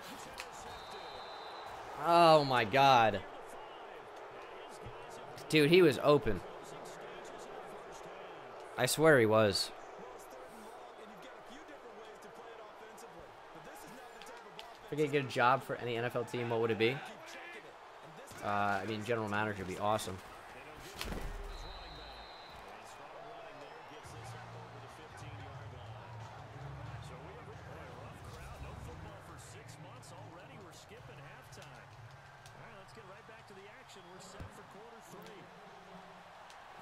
Oh my god. Dude, he was open. I swear he was. If I could get a job for any NFL team, what would it be? Uh, I mean, general manager would be awesome. So we have a rough crowd. No football for six months already. We're skipping halftime. All right, let's get right back to the action. We're set for quarter three.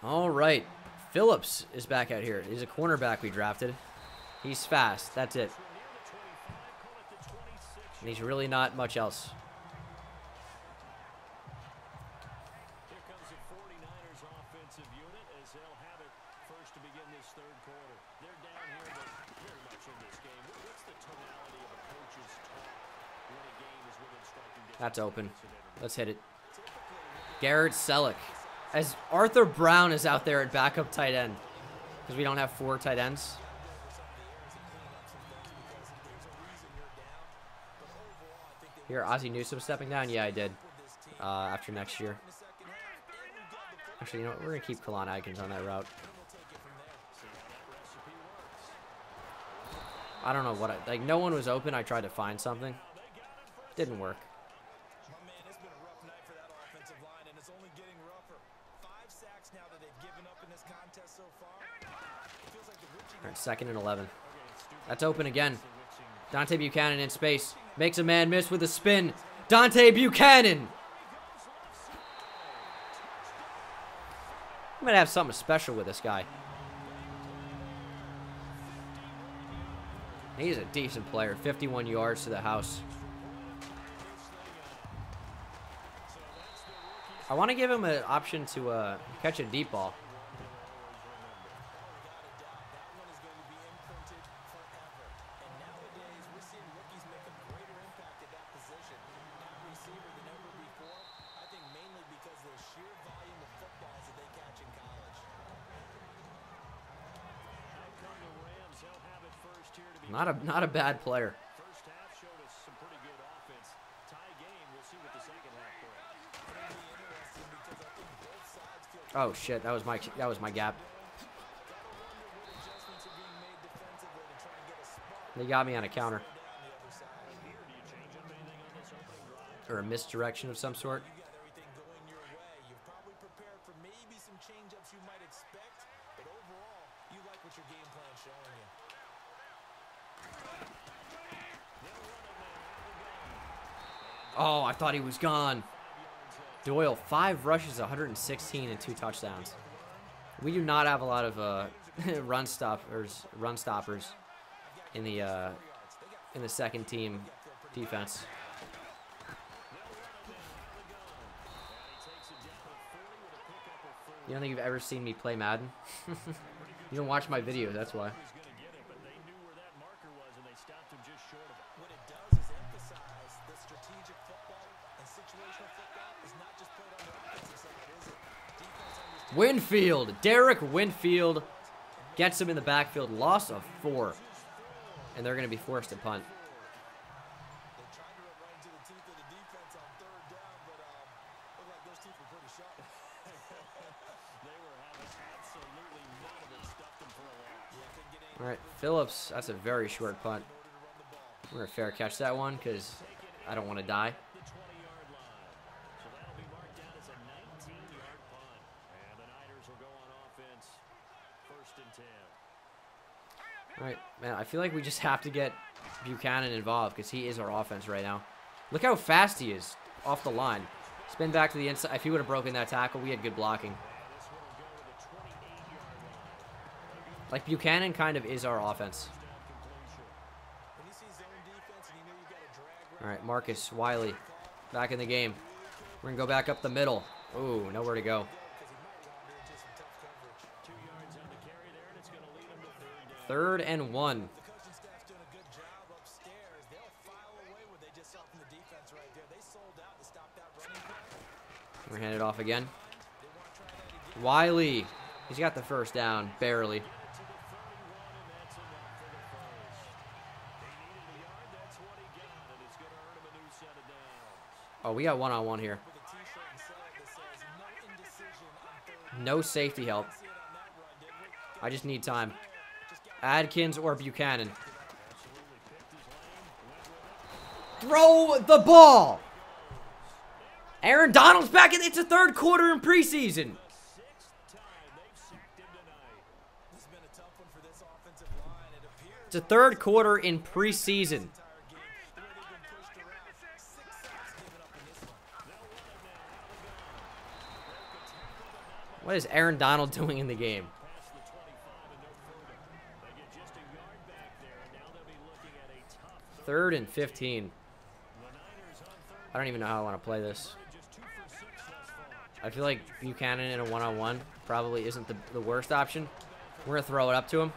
All right. Phillips is back out here. He's a cornerback we drafted. He's fast. That's it. And he's really not much else. Here comes the 49ers offensive unit as they'll have it first to begin this third quarter. They're down here, but very much in this game. What- What's the tonality of a coach's talk when a game is within striking distance? That's open. Let's hit it. Garrett Celek. As Arthur Brown is out there at backup tight end. Because we don't have four tight ends. Here, Ozzie Newsome stepping down? Yeah, I did. Uh, after next year. Actually, you know what? We're going to keep Kalan Adkins on that route. I don't know what I... Like, no one was open. I tried to find something. Didn't work. My man, it's been a rough night for that offensive line, and it's only getting rougher. Five sacks now that they've given up in this contest so far. It feels like the reaching All right, second and 11. That's open again. Dante Buchanan in space. Makes a man miss with a spin. Dante Buchanan! I'm going to have something special with this guy. He's a decent player. 51 yards to the house. I want to give him an option to uh, catch a deep ball. that one is going to be imprinted forever. And nowadays, we're seeing rookies make a greater impact at that position, at receiver than ever before. I think mainly because of the sheer volume of footballs that they catch in college. Out come the Rams. They'll have it first here to be Not a not a bad player. First half showed us some pretty good offense. Tie game. We'll see what the second half brings. It'll be interesting because a think both sides feel Oh shit, that was my that was my gap. adjustments are being made defensively to try and get a spark They got me on a counter down the other side. Here, do you change up anything on this opening drive? or a misdirection of some sort. You got everything going your way. You've probably prepared for maybe some change-ups you might expect, but overall, you like what your game plan's showing you. Oh, I thought he was gone. Doyle, five rushes, 116, and two touchdowns. We do not have a lot of uh, run stoppers, run stoppers in the uh, in the second team defense. You don't think you've ever seen me play Madden? you don't watch my videos, that's why. He's going to get it, but they knew where that marker was, and they stopped him just short of it. What it does is emphasize that strategic football and situational football is not just played on the offensive side, is it? Defense understands Winfield, Derek Winfield gets him in the backfield. Loss of four. And they're going to be forced to punt. All right, Phillips, that's a very short punt. We're going to fair catch that one because I don't want to die. The 20-yard line. So that'll be marked down as a 19-yard punt. first and 10. All right, man. I feel like we just have to get Buchanan involved because he is our offense right now. Look how fast he is off the line. Spin back to the inside. If he would have broken that tackle, we had good blocking. Like Buchanan kind of is our offense. All right, Marcus Wiley, back in the game. We're gonna go back up the middle. Ooh, nowhere to go. That and one. We're handed off again. Wiley, he's got the first down, barely. To the 31, and that's enough for the first. They needed a yard, that's what he got, and it's going to earn him a new set of downs. Oh, we got one on one here. With a t-shirt and sell it that says no indecision on third. No safety help. See it on that run, did we? I just need time. Adkins or Buchanan. Throw the ball. Aaron Donald's back in. It's a third quarter in preseason. It's a third quarter in preseason. What is Aaron Donald doing in the game? Past the 25 and no further. They get just a yard back there, and now they'll be looking at a tough Third and 15. The Niners on third, I don't even know how I want to play this. I feel like Buchanan in a one-on-one probably isn't the, the worst option. We're gonna throw it up to him.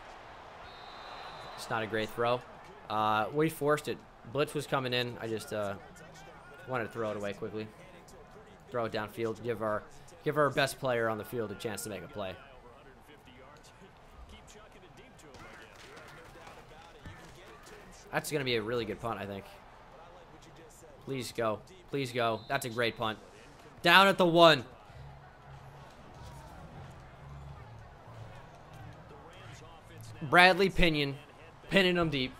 It's not a great throw. Uh, we forced it. Blitz was coming in. I just uh, wanted to throw it away quickly. Throw it downfield. Give our give our best player on the field a chance to make a play. Over 150 yards. Keep chucking it deep to him, I That's gonna be a really good punt, I think. Please go. Please go. That's a great punt. Down at the one. Bradley Pinion, pinning him deep.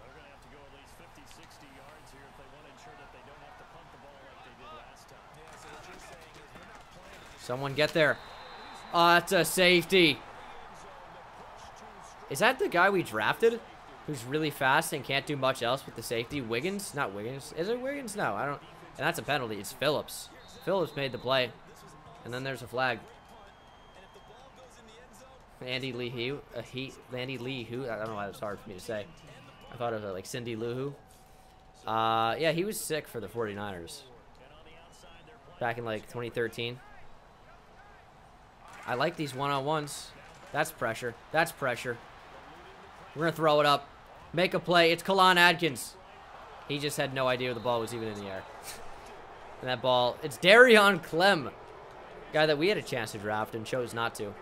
They're going to have to go at least 50, 60 yards here if they want to ensure that they don't have to punt the ball like they did last time. Someone get there. Uh, oh, that's a safety. Is that the guy we drafted? Who's really fast and can't do much else with the safety? Wiggins? Not Wiggins. Is it Wiggins? No, I don't. And that's a penalty. It's Phillips. Phillips made the play. And then there's a flag. Andy Lee Hu. Uh, he, Andy Lee Hu. I don't know why was hard for me to say. I thought it was uh, like Cindy Lou Who. Uh, yeah, he was sick for the 49ers. Back in like 2013. I like these one-on-ones. That's pressure. That's pressure. We're going to throw it up. Make a play. It's Kalan Adkins. He just had no idea the ball was even in the air. and that ball, it's Darion Clem. Guy that we had a chance to draft and chose not to.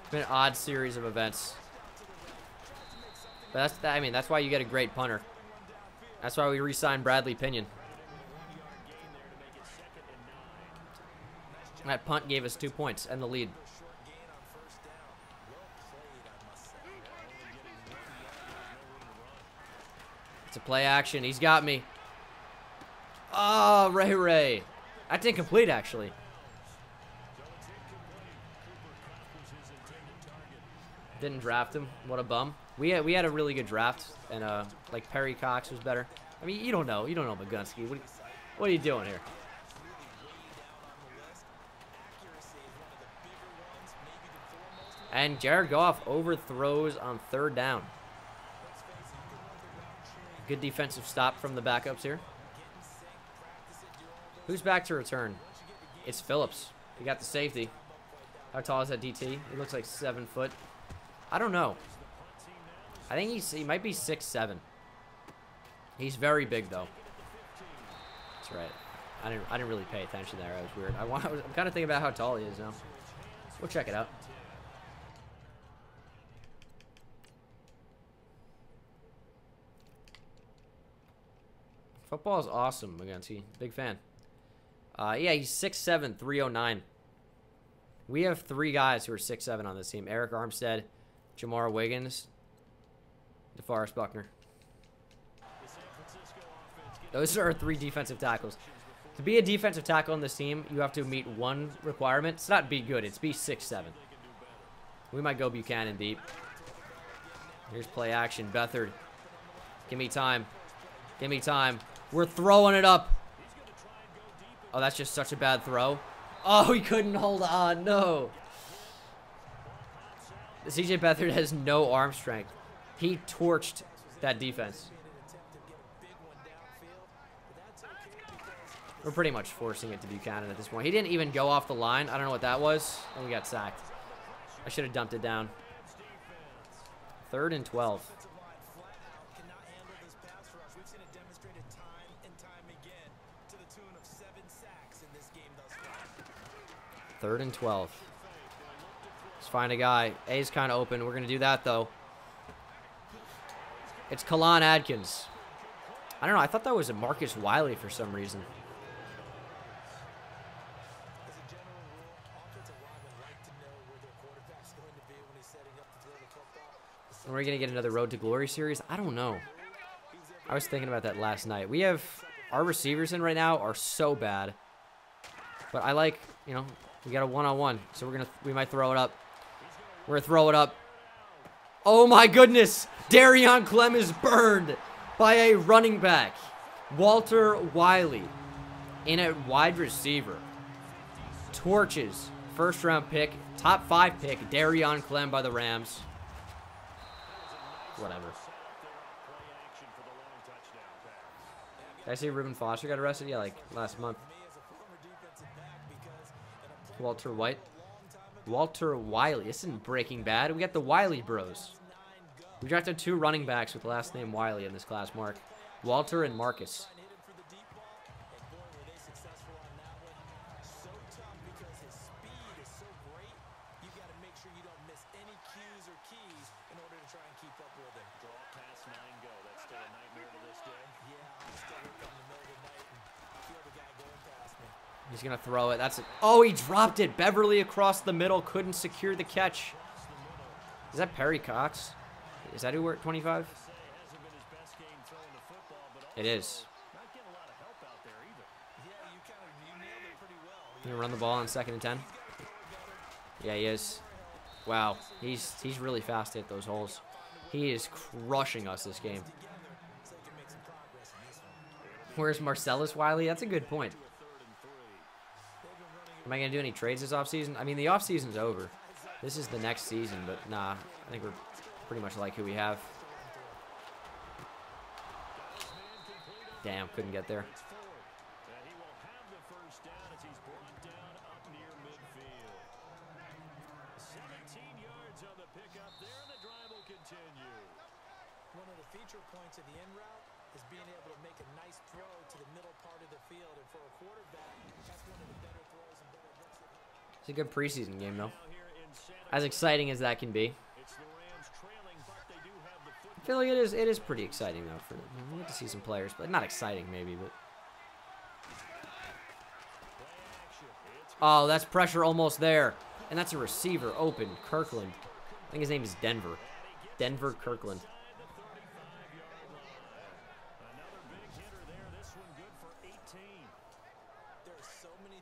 It's been an odd series of events. But that's, I mean, that's why you get a great punter. That's why we re-signed Bradley Pinion. That punt gave us two points and the lead. It's a play action. He's got me. Oh, Ray Ray. That's incomplete, actually. Didn't draft him. What a bum. We had we had a really good draft, and uh, like Perry Cox was better. I mean, you don't know. You don't know Magunski. What, what are you doing here? And Jared Goff overthrows on third down. Good defensive stop from the backups here. Who's back to return? It's Phillips. He got the safety. How tall is that DT? He looks like seven foot. I don't know. I think he's he might be six seven. He's very big though. That's right. I didn't I didn't really pay attention there. That was weird. I want I was, I'm kind of thinking about how tall he is now. We'll check it out. Football is awesome, Magunski. Big fan. Uh, yeah, he's 6'7", 309. We have three guys who are 6'7", on this team. Arik Armstead, Jamar Wiggins, DeForest Buckner. Those are our three defensive tackles. To be a defensive tackle on this team, you have to meet one requirement. It's not be good. It's be six seven. We might go Buchanan deep. Here's play action. Beathard. Give me time. Give me time. We're throwing it up. Oh, that's just such a bad throw. Oh, he couldn't hold on. No. CJ Beathard has no arm strength. He torched that defense. We're pretty much forcing it to Buchanan at this point. He didn't even go off the line. I don't know what that was. And we got sacked. I should have dumped it down. Third and 12. Third and 12. Let's find a guy. A's kind of open. We're going to do that, though. It's Kalan Adkins. I don't know. I thought that was a Marcus Wiley for some reason. A. And we're going to get another Road to Glory series? I don't know. I was thinking about that last night. We have... Our receivers in right now are so bad. But I like, you know, we got a one-on-one. so we're to... We might throw it up. We're to throw it up. Oh my goodness! Darion Clem is burned by a running back. Walter Wiley in a wide receiver. Torches. First round pick. Top five pick. Darion Clem by the Rams. Whatever. Did I see Reuben Foster got arrested? Yeah, like last month. Walter White. Walter Wiley. This isn't Breaking Bad. We got the Wiley Bros. We drafted two running backs with the last name Wiley in this class, Mark. Walter and Marcus. Hit him for the deep ball, and boy, were they successful on that one. So tough because his speed is so great. You got to make sure you don't miss any cues or keys in order to try and keep up with him. Draw pass nine go. That's still a nightmare to this day. Yeah, I'm still working in the middle of the night and feel the guy going past me. He's going to throw it. That's it. Oh, he dropped it. Beverly across the middle. Couldn't secure the catch. Is that Perry Cox? Is that who we're at 25? Hasn't been his best game throwing the football, but It is. Gonna run the ball on second and 10. Yeah, he is. Wow. He's he's really fast hit those holes. He is crushing us this game. Where's Marcellus Wiley? That's a good point. Am I going to do any trades this offseason? I mean, the offseason's over. This is the next season, but nah. I think we're pretty much like who we have. Damn, couldn't get there. And he will have the first down as he's brought down up near midfield. 17 yards on the pickup there, and the drive will continue. One of the feature points of the in route is being able to make a nice throw to the middle part of the field. And for a quarterback, that's one of the better throws and better looks. that- It's a good preseason game, though. As exciting as that can be. I feel like it is it is pretty exciting though for we get to see some players, but not exciting maybe, but Oh, that's pressure almost there. And that's a receiver open, Kirkland. I think his name is Denver. Denver Kirkland.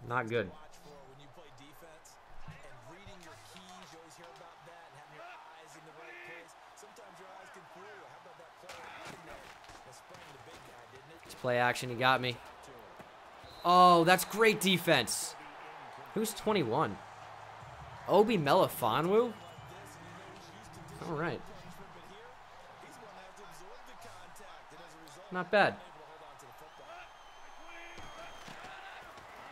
Not big play action, he got me. Oh, that's great defense. Who's 21? Obi Melifonwu? All right. Not bad. hold on to the football.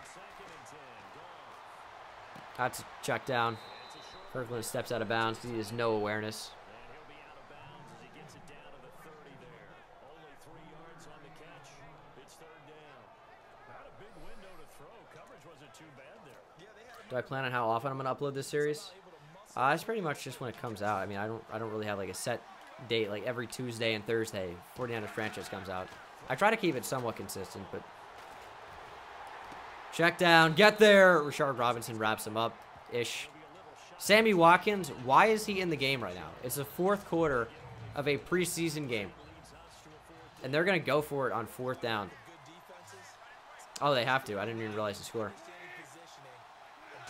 Second and 10. Gone. That's a check down. Kirkland steps out of bounds. He has no awareness. And he'll be out of bounds as he gets it down to the 30 there. Only three yards on the catch. It's third down. Not a big window to throw. Coverage wasn't too bad there. Do I plan on how often I'm gonna upload this series? Uh, it's pretty much just when it comes out. I mean, I don't, I don't really have like a set date. Like every Tuesday and Thursday, 49ers franchise comes out. I try to keep it somewhat consistent, but check down, get there. Richard Robinson wraps him up, ish. Sammy Watkins, why is he in the game right now? It's the fourth quarter of a preseason game, and they're gonna go for it on fourth down. Oh, they have to. I didn't even realize the score. Understanding positioning and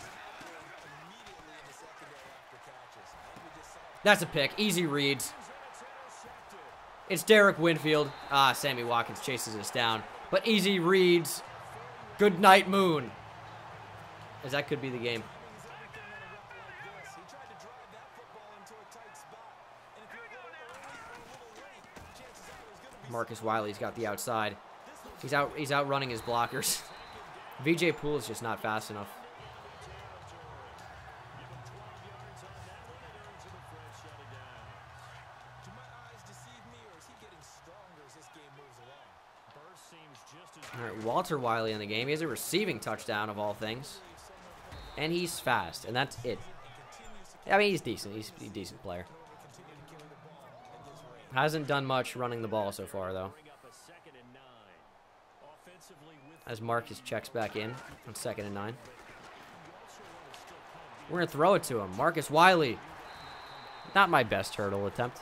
tackling immediately in the secondary after catches. I think we just saw That's a pick. Easy reads. It's Derek Winfield. Ah, Sammy Watkins chases us down. But easy reads. Good night, Moon. As that could be the game. Marcus Wiley's got the outside. He's out. He's outrunning his blockers. VJ Poole is just not fast enough. Do my eyes deceive me, or is he getting stronger as this game moves along? Burst seems just as All right, Walter Wiley in the game. He has a receiving touchdown of all things, and he's fast, and that's it. I mean, he's decent. He's a decent player. Hasn't done much running the ball so far, though. As Marcus checks back in on second and nine. We're gonna throw it to him. Marcus Wiley. Not my best hurdle attempt.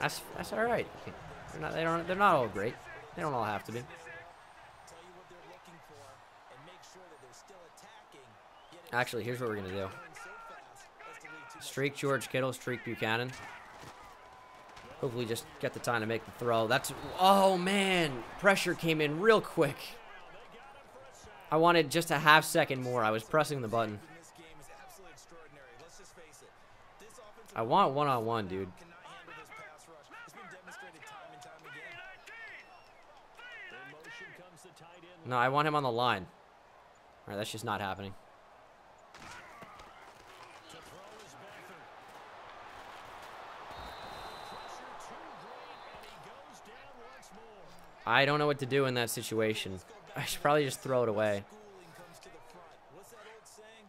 That's that's all right. They're not they don't they're not all great. They don't all have to be. Actually, here's what we're do. going to to Streak George Kittle, streak Buchanan. Hopefully just get the time to make the throw. That's oh man, pressure came in real quick. I wanted just a half second more. I was pressing the button. I want one on one, dude. cannot handle this pass rush. It's been demonstrated time and time again. in motion comes the tight end. No, I want him on the line. All right, that's just not happening. I don't know what to do in that situation. I should probably just throw it away. Schooling comes to the front. What's that old saying?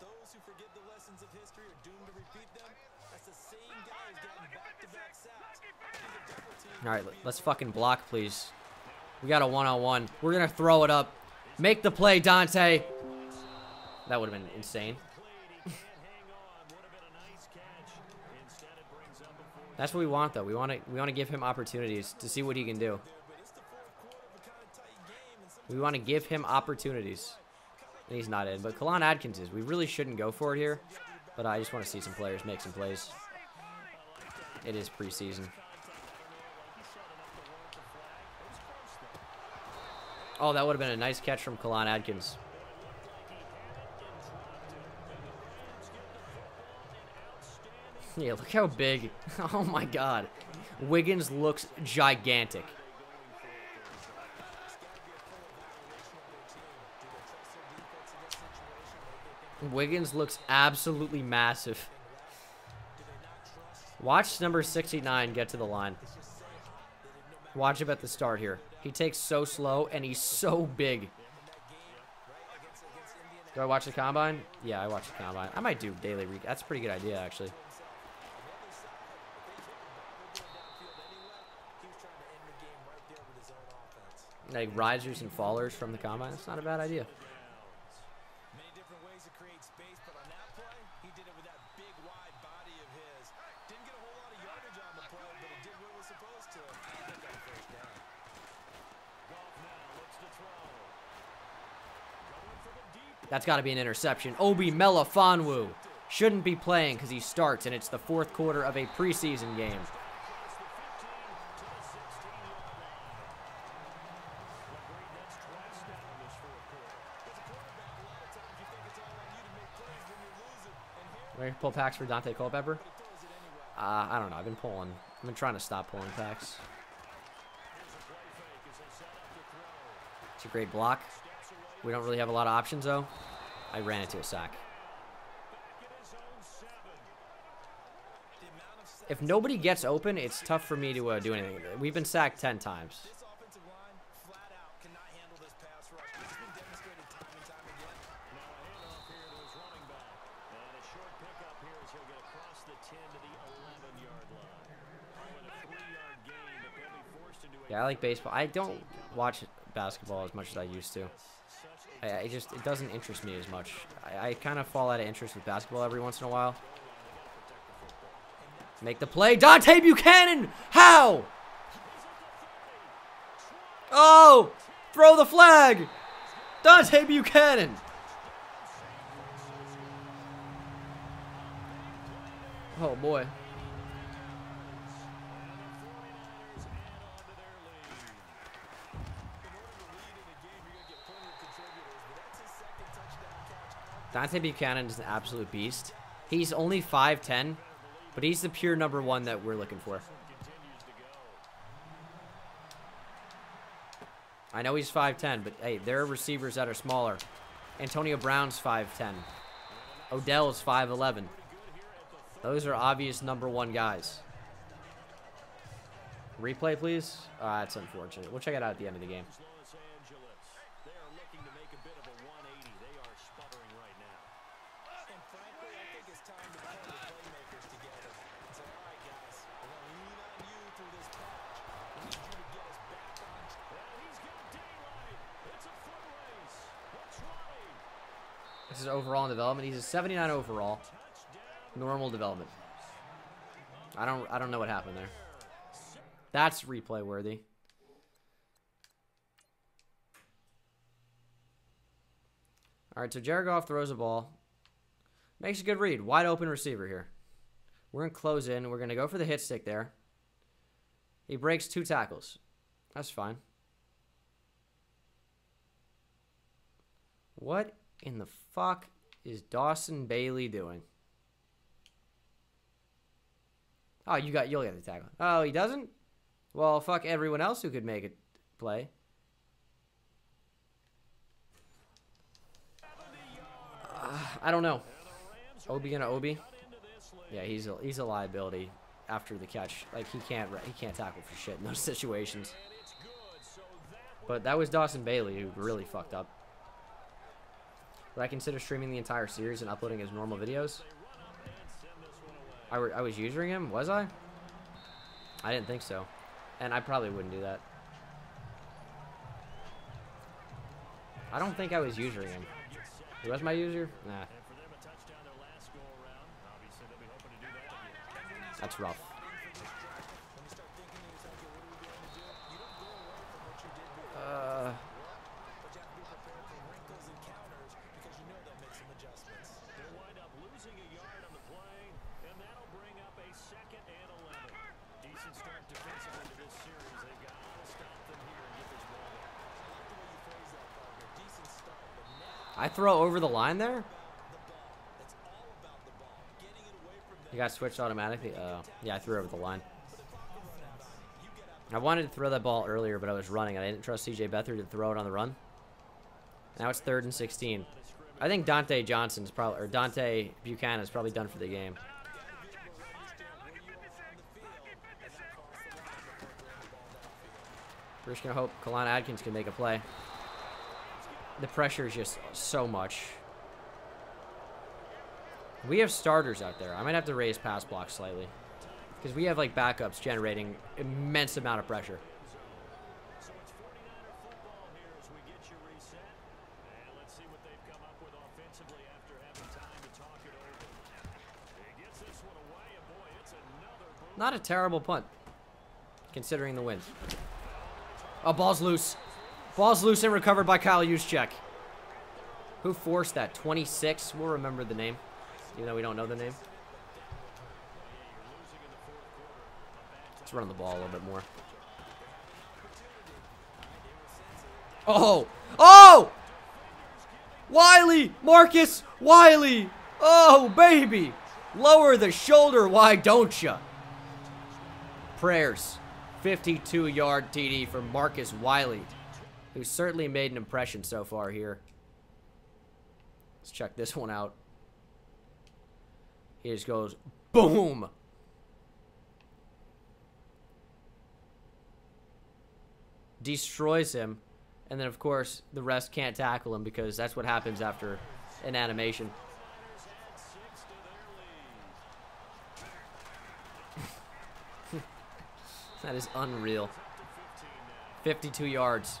Those who forget the lessons of history are doomed to repeat them. That's the same guy who's gotten back-to-back sacks. Either double team All right, let's fucking block, please. We got a one-on-one. We're gonna throw it up. Make the play, Dante. That would have been insane. On. That's what we want, though. We want to we want to give him opportunities to see what he can do. We want to give him opportunities. And he's not in, but Kalan Adkins is. We really shouldn't go for it here, but I just want to see some players make some plays. It is preseason. Oh, that would have been a nice catch from Kalan Adkins. Yeah, look how big. Oh my god. Wiggins looks gigantic. Wiggins looks absolutely massive. Watch number 69 get to the line. Watch him at the start here. He takes so slow and he's so big. Do I watch the combine? Yeah, I watch the combine. I might do daily re That's a pretty good idea, actually. Like risers and fallers from the combine. That's not a bad idea. Many different ways to create space, but on that play, he did it with that big, wide body of his. Didn't get a whole lot of yardage on the play, but it did what it was supposed to. I think that got a first down. Goff now looks to throw. Going for the deep That's got to be an interception. Obi Melifonwu shouldn't be playing because he starts, and it's the fourth quarter of a preseason game. Ready to pull packs for Daunte Culpepper? Uh, I don't know. I've been pulling. I've been trying to stop pulling packs. It's a great block. We don't really have a lot of options, though. I ran into a sack. If nobody gets open, it's tough for me to uh, do anything. We've been sacked 10 times. This offensive line, flat out, cannot handle this pass rush. It's been demonstrated time and time again. Now a handoff here to his running back. And a short pickup here as he'll get across the 10 to the 11-yard line. Throwing a three-yard gain, but they'll be forced into a Yeah, I like baseball. I don't watch basketball as much as I used to. I, I just, it doesn't interest me as much. I, I kind of fall out of interest with basketball every once in a while. Make the play. Dante Buchanan! How? Oh! Throw the flag! Dante Buchanan! Oh boy. Dante Buchanan is an absolute beast. He's only 5'10", but he's the pure number one that we're looking for. I know he's 5'10", but hey, there are receivers that are smaller. Antonio Brown's 5'10". Odell is 5'11". Those are obvious number one guys. Replay, please. Uh, that's unfortunate. We'll check it out at the end of the game. Los Angeles. They are looking to make a bit of a 180. They are sputtering right now. And frankly, I think it's time to pull the playmakers together and say, all right, guys, we're going to lean on you through this patch. We need you to get us back on track. Well, he's got daylight. It's a foot race. That's right. This is overall in development. He's a 79 overall. Normal development. I don't I don't know what happened there. That's replay worthy. All right, so Jared Goff throws a ball. Makes a good read. Wide open receiver here. We're in close in. We're going to go for the hit stick there. He breaks two tackles. That's fine. What in the fuck is Dawson Bailey doing? Oh, you got you'll get the tackle. Oh, he doesn't? Well, fuck everyone else who could make it play. Uh, I don't know. Obi gonna Obi? Yeah, he's a, he's a liability after the catch. Like he can't he can't tackle for shit in those situations. But that was Dawson Bailey who really fucked up. Would I consider streaming the entire series and uploading his normal videos? I, were, I was using him, was I? I didn't think so. And I probably wouldn't do that. I don't think I was using him. Who was my user? Nah. And for them, a touchdown their last go around. Obviously, they'll be hoping to do that again. That's rough. When you start thinking to yourself, okay, what are we going to do? You don't go away from what you did before, Uh, but you have to be prepared for wrinkles and counters because you know they'll make some adjustments. They'll wind up losing a yard on the play, and that'll bring up a second and 11. Decent start defensively to this series. They've got to stop them here and get this ball back. I like the way you phrase that, Parker. Decent start, but now I throw over the line there? You got switched automatically? Oh, yeah, I threw over the line. I wanted to throw that ball earlier, but I was running. I didn't trust CJ Beathard to throw it on the run. Now it's third and 16. I think Dante Johnson's probably, or Dante Buchanan's probably done for the game. We're just gonna hope Kalana Adkins can make a play. The pressure is just so much. We have starters out there. I might have to raise pass blocks slightly. Because we have like backups generating immense amount of pressure. So it's 49er football here as we get you reset. And let's see what they've come up with offensively after having time to talk it over. He gets this one away, and boy, it's another boom. Not a terrible punt. Considering the wind. Oh, ball's loose. Ball's loose and recovered by Kyle Juszczyk. Who forced that? 26? We'll remember the name. Even though we don't know the name. Let's run the ball a little bit more. Oh! Oh! Wiley! Marcus Wiley! Oh, baby! Lower the shoulder, why don't ya? Prayers. 52 yard TD for Marcus Wiley, who certainly made an impression so far here. Let's check this one out. He just goes boom. Destroys him. And then, of course, the rest can't tackle him because that's what happens after an animation. That is unreal. 52 yards,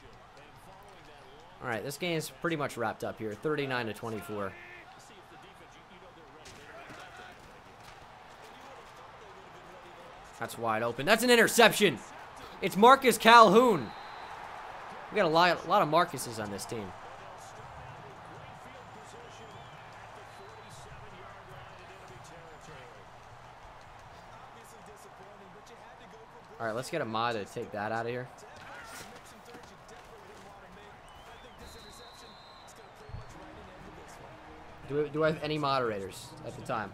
All right, this game is pretty much wrapped up here. 39 to 24. That's wide open. That's an interception. It's Marcus Calhoun. We got a lot, a lot of Marcuses on this team. All right, let's get a mod to take that out of here. Make some throws you definitely didn't want to make. I think this interception is going to pretty much write an end to this one. Do we, do I have any moderators at the time?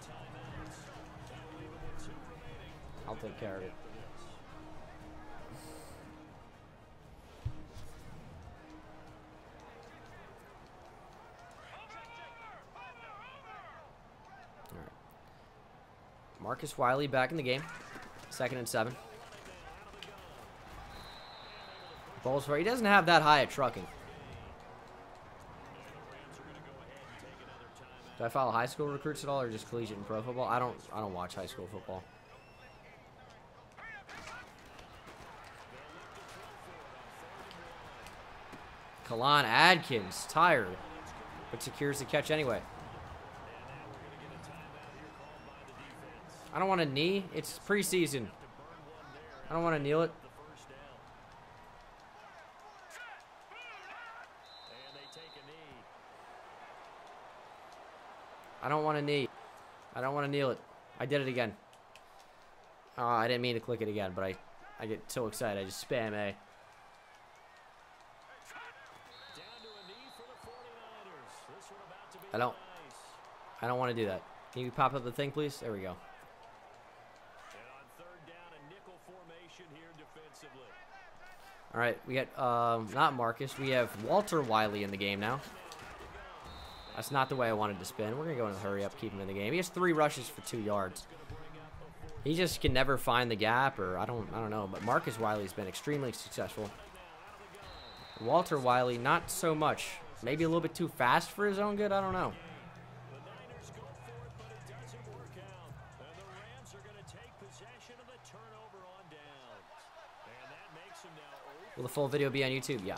I'll take care of it. All right. Marcus Wiley back in the game. Second and seven. Bowles for he doesn't have that high at trucking. Do I follow high school recruits at all, or just collegiate and pro football? I don't. I don't watch high school football. Kalan Adkins tired, but secures the catch anyway. I don't want to knee. It's preseason. I don't want to kneel it. And they take a knee. I don't want to knee. I don't want to kneel it. I did it again. Uh, I didn't mean to click it again, but I, I get so excited. I just spam A. Down to a knee for the 49ers. This one about to be I don't- I don't want to do that. Can you pop up the thing, please? There we go. All right, we got um, not Marcus. We have Walter Wiley in the game now. That's not the way I wanted to spin. We're gonna go in a hurry up, keep him in the game. He has three rushes for two yards. He just can never find the gap, or I don't, I don't know. But Marcus Wiley's been extremely successful. Walter Wiley, not so much. Maybe a little bit too fast for his own good. I don't know. The Niners go for it, but it doesn't work out. And the Rams are going to take possession of the turnover on downs. And that makes them now 0 Will the full video be on YouTube? Yeah.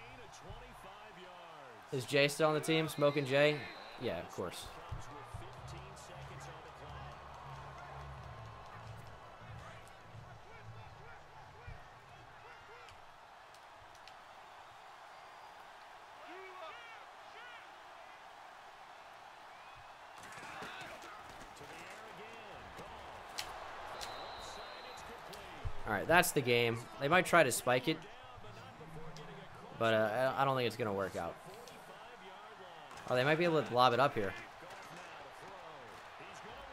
Is Jay still on the team? Smoking Jay? Yeah, of course. With 15 seconds on the clock. To the air again. Ball. Left side, it's complete. All right, that's the game. They might try to spike it, but uh, I don't think it's going to work out. Oh, they might be able to lob it up here.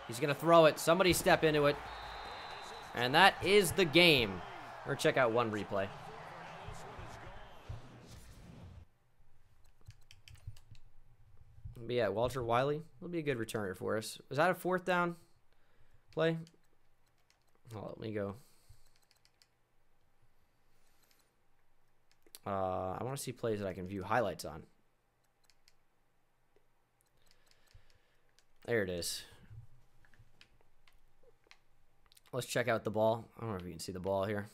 He's going to throw it. Somebody step into it. And that is the game. Or check out one replay. But yeah, Walter Wiley will be a good returner for us. Was that a fourth down play? Oh, let me go. Uh, I want to see plays that I can view highlights on. There it is. Let's check out the ball. I don't know if you can see the ball here.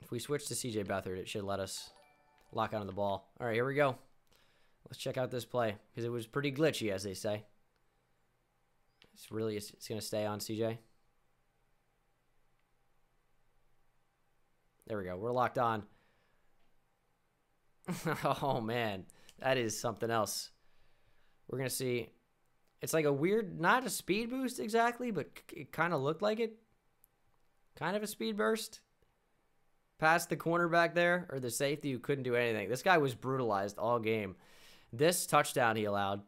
If we switch to CJ Beathard, it should let us lock onto the ball. All right, here we go. Let's check out this play because it was pretty glitchy, as they say. It's really it's, it's gonna stay on CJ. There we go. We're locked on. oh man, that is something else. We're gonna see. It's like a weird, not a speed boost exactly, but it kind of looked like it. Kind of a speed burst. Past the cornerback there, or the safety who couldn't do anything. This guy was brutalized all game. This touchdown he allowed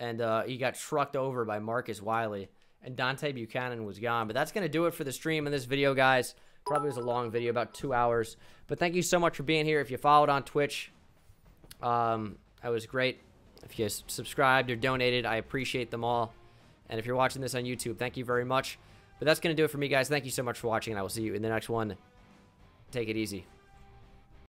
and uh, he got trucked over by Marcus Wiley, and Dante Buchanan was gone. But that's going to do it for the stream in this video, guys. Probably was a long video, about two hours. But thank you so much for being here. If you followed on Twitch, um, that was great. If you s- subscribed or donated, I appreciate them all. And if you're watching this on YouTube, thank you very much. But that's going to do it for me, guys. Thank you so much for watching, and I will see you in the next one. Take it easy.